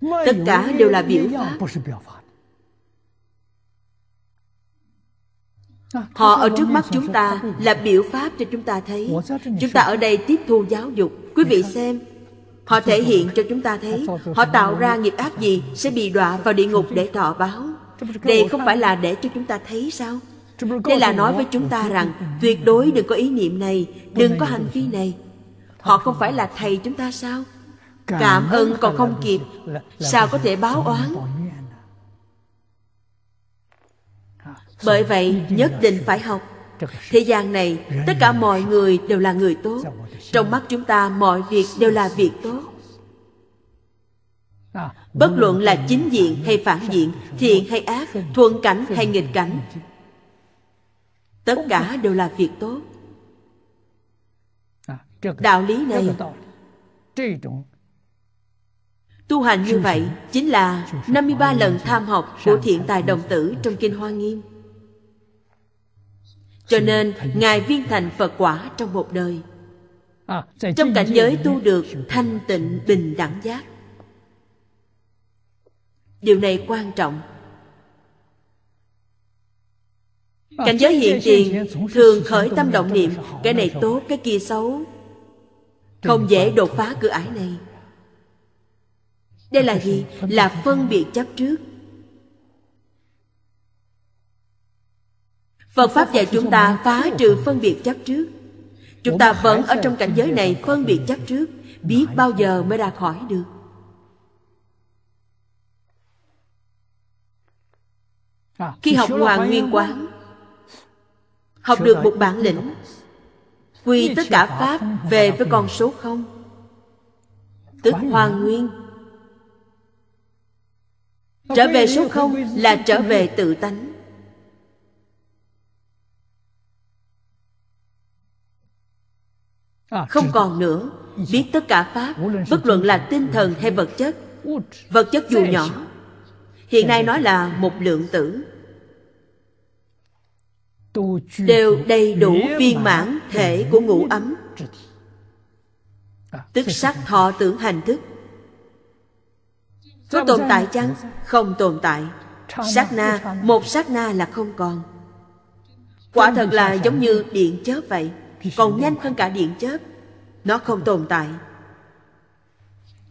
Tất cả đều là biểu pháp Họ ở trước mắt chúng ta là biểu pháp cho chúng ta thấy. Chúng ta ở đây tiếp thu giáo dục. Quý vị xem Họ thể hiện cho chúng ta thấy Họ tạo ra nghiệp ác gì Sẽ bị đọa vào địa ngục để thọ báo. Đây không phải là để cho chúng ta thấy sao? Đây là nói với chúng ta rằng Tuyệt đối đừng có ý niệm này Đừng có hành vi này. Họ không phải là thầy chúng ta sao? Cảm ơn còn không kịp. Sao có thể báo oán Bởi vậy, nhất định phải học. Thế gian này, Tất cả mọi người đều là người tốt. Trong mắt chúng ta, mọi việc đều là việc tốt. Bất luận là chính diện hay phản diện, Thiện hay ác Thuận cảnh hay nghịch cảnh, Tất cả đều là việc tốt. Đạo lý này, Tu hành như vậy Chính là 53 lần tham học Của thiện tài đồng tử trong Kinh Hoa Nghiêm. Cho nên Ngài viên thành Phật quả trong một đời. Trong cảnh giới tu được Thanh tịnh bình đẳng giác. Điều này quan trọng. Cảnh giới hiện tiền Thường khởi tâm động niệm Cái này tốt, cái kia xấu. Không dễ đột phá cửa ải này. Đây là gì? Là phân biệt chấp trước Phật Pháp dạy chúng ta phá trừ phân biệt chấp trước. Chúng ta vẫn ở trong cảnh giới này phân biệt chấp trước, Biết bao giờ mới ra khỏi được. Khi học Hoàng Nguyên Quán, Học được một bản lĩnh, Quy tất cả Pháp về với con số không. Tức Hoàng Nguyên. Trở về số không là trở về tự tánh. Không còn nữa. Biết tất cả Pháp Bất luận là tinh thần hay vật chất Vật chất dù nhỏ. Hiện nay nói là một lượng tử. Đều đầy đủ viên mãn thể của ngũ ấm. Tức sắc thọ tưởng hành thức. Có tồn tại chăng? Không tồn tại. Sát na, một sát na là không còn. Quả thật là giống như điện chớp vậy Còn nhanh hơn cả điện chớp. Nó không tồn tại.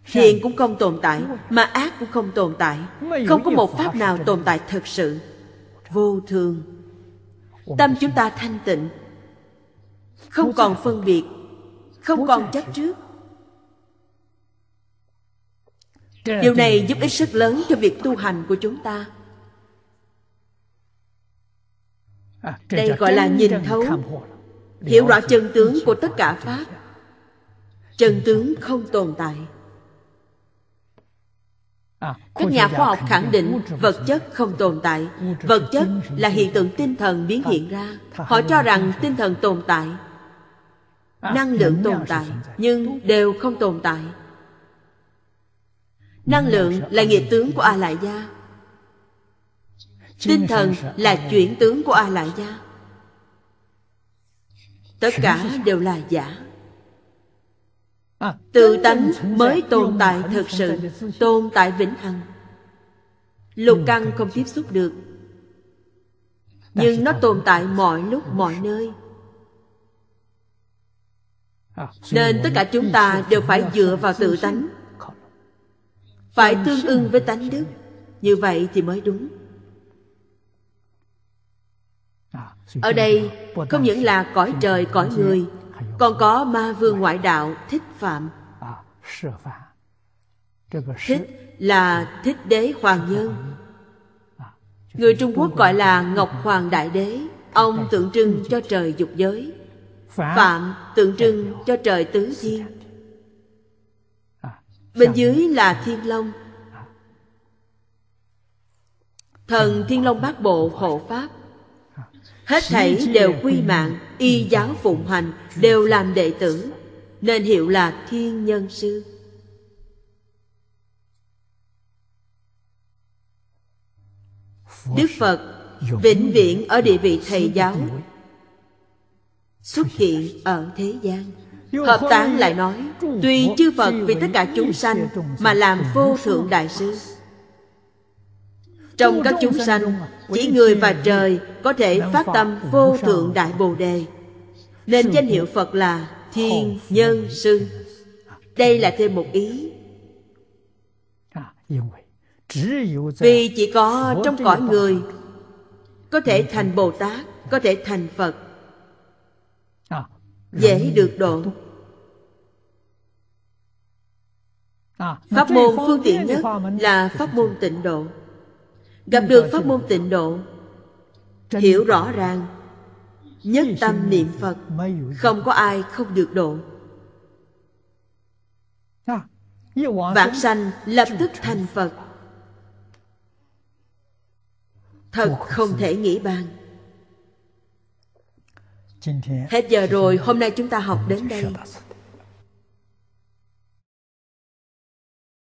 Thiện cũng không tồn tại Mà ác cũng không tồn tại. Không có một pháp nào tồn tại thực sự. Vô thường. Tâm chúng ta thanh tịnh. Không còn phân biệt. Không còn chấp trước. Điều này giúp ích rất lớn cho việc tu hành của chúng ta. Đây gọi là nhìn thấu Hiểu rõ chân tướng của tất cả Pháp. Chân tướng không tồn tại. Các nhà khoa học khẳng định vật chất không tồn tại. Vật chất là hiện tượng tinh thần biến hiện ra. Họ cho rằng tinh thần tồn tại, Năng lượng tồn tại, Nhưng đều không tồn tại. Năng lượng là nghiệp tướng của A Lại Gia. Tinh thần là chuyển tướng của A Lại Gia tất cả đều là giả. Tự tánh mới tồn tại thực sự tồn tại vĩnh hằng. Lục căn không tiếp xúc được nhưng nó tồn tại mọi lúc mọi nơi. Nên tất cả chúng ta đều phải dựa vào tự tánh. Phải tương ưng với tánh đức. như vậy thì mới đúng. ở đây không những là cõi trời cõi người còn có ma vương ngoại đạo thích phạm. Thích là thích đế hoàng nhân. Người trung quốc gọi là ngọc hoàng đại đế. Ông tượng trưng cho trời dục giới. Phạm. Tượng trưng cho trời tứ thiên. Bên dưới là thiên long. Thần thiên long bát bộ hộ pháp hết thảy đều quy mạng y giáo phụng hành đều làm đệ tử. Nên hiệu là thiên nhân sư. Đức phật vĩnh viễn ở địa vị thầy giáo. xuất hiện ở thế gian. Hợp tán lại nói tuy chư phật vì tất cả chúng sanh mà làm vô thượng đại sư trong các chúng sanh chỉ người và trời có thể phát tâm vô thượng đại bồ đề. Nên danh hiệu phật là thiên nhân sư. Đây là thêm một ý. Vì chỉ có trong cõi người có thể thành bồ tát có thể thành phật. À, Dễ được độ. À, pháp môn phương tiện nhất là pháp môn tịnh độ gặp được pháp môn tịnh độ, hiểu rõ ràng, nhất tâm niệm phật, không có ai không được độ. Vãng sanh lập tức thành phật. Thật không thể nghĩ bàn. Hết giờ rồi, hôm nay chúng ta học đến đây.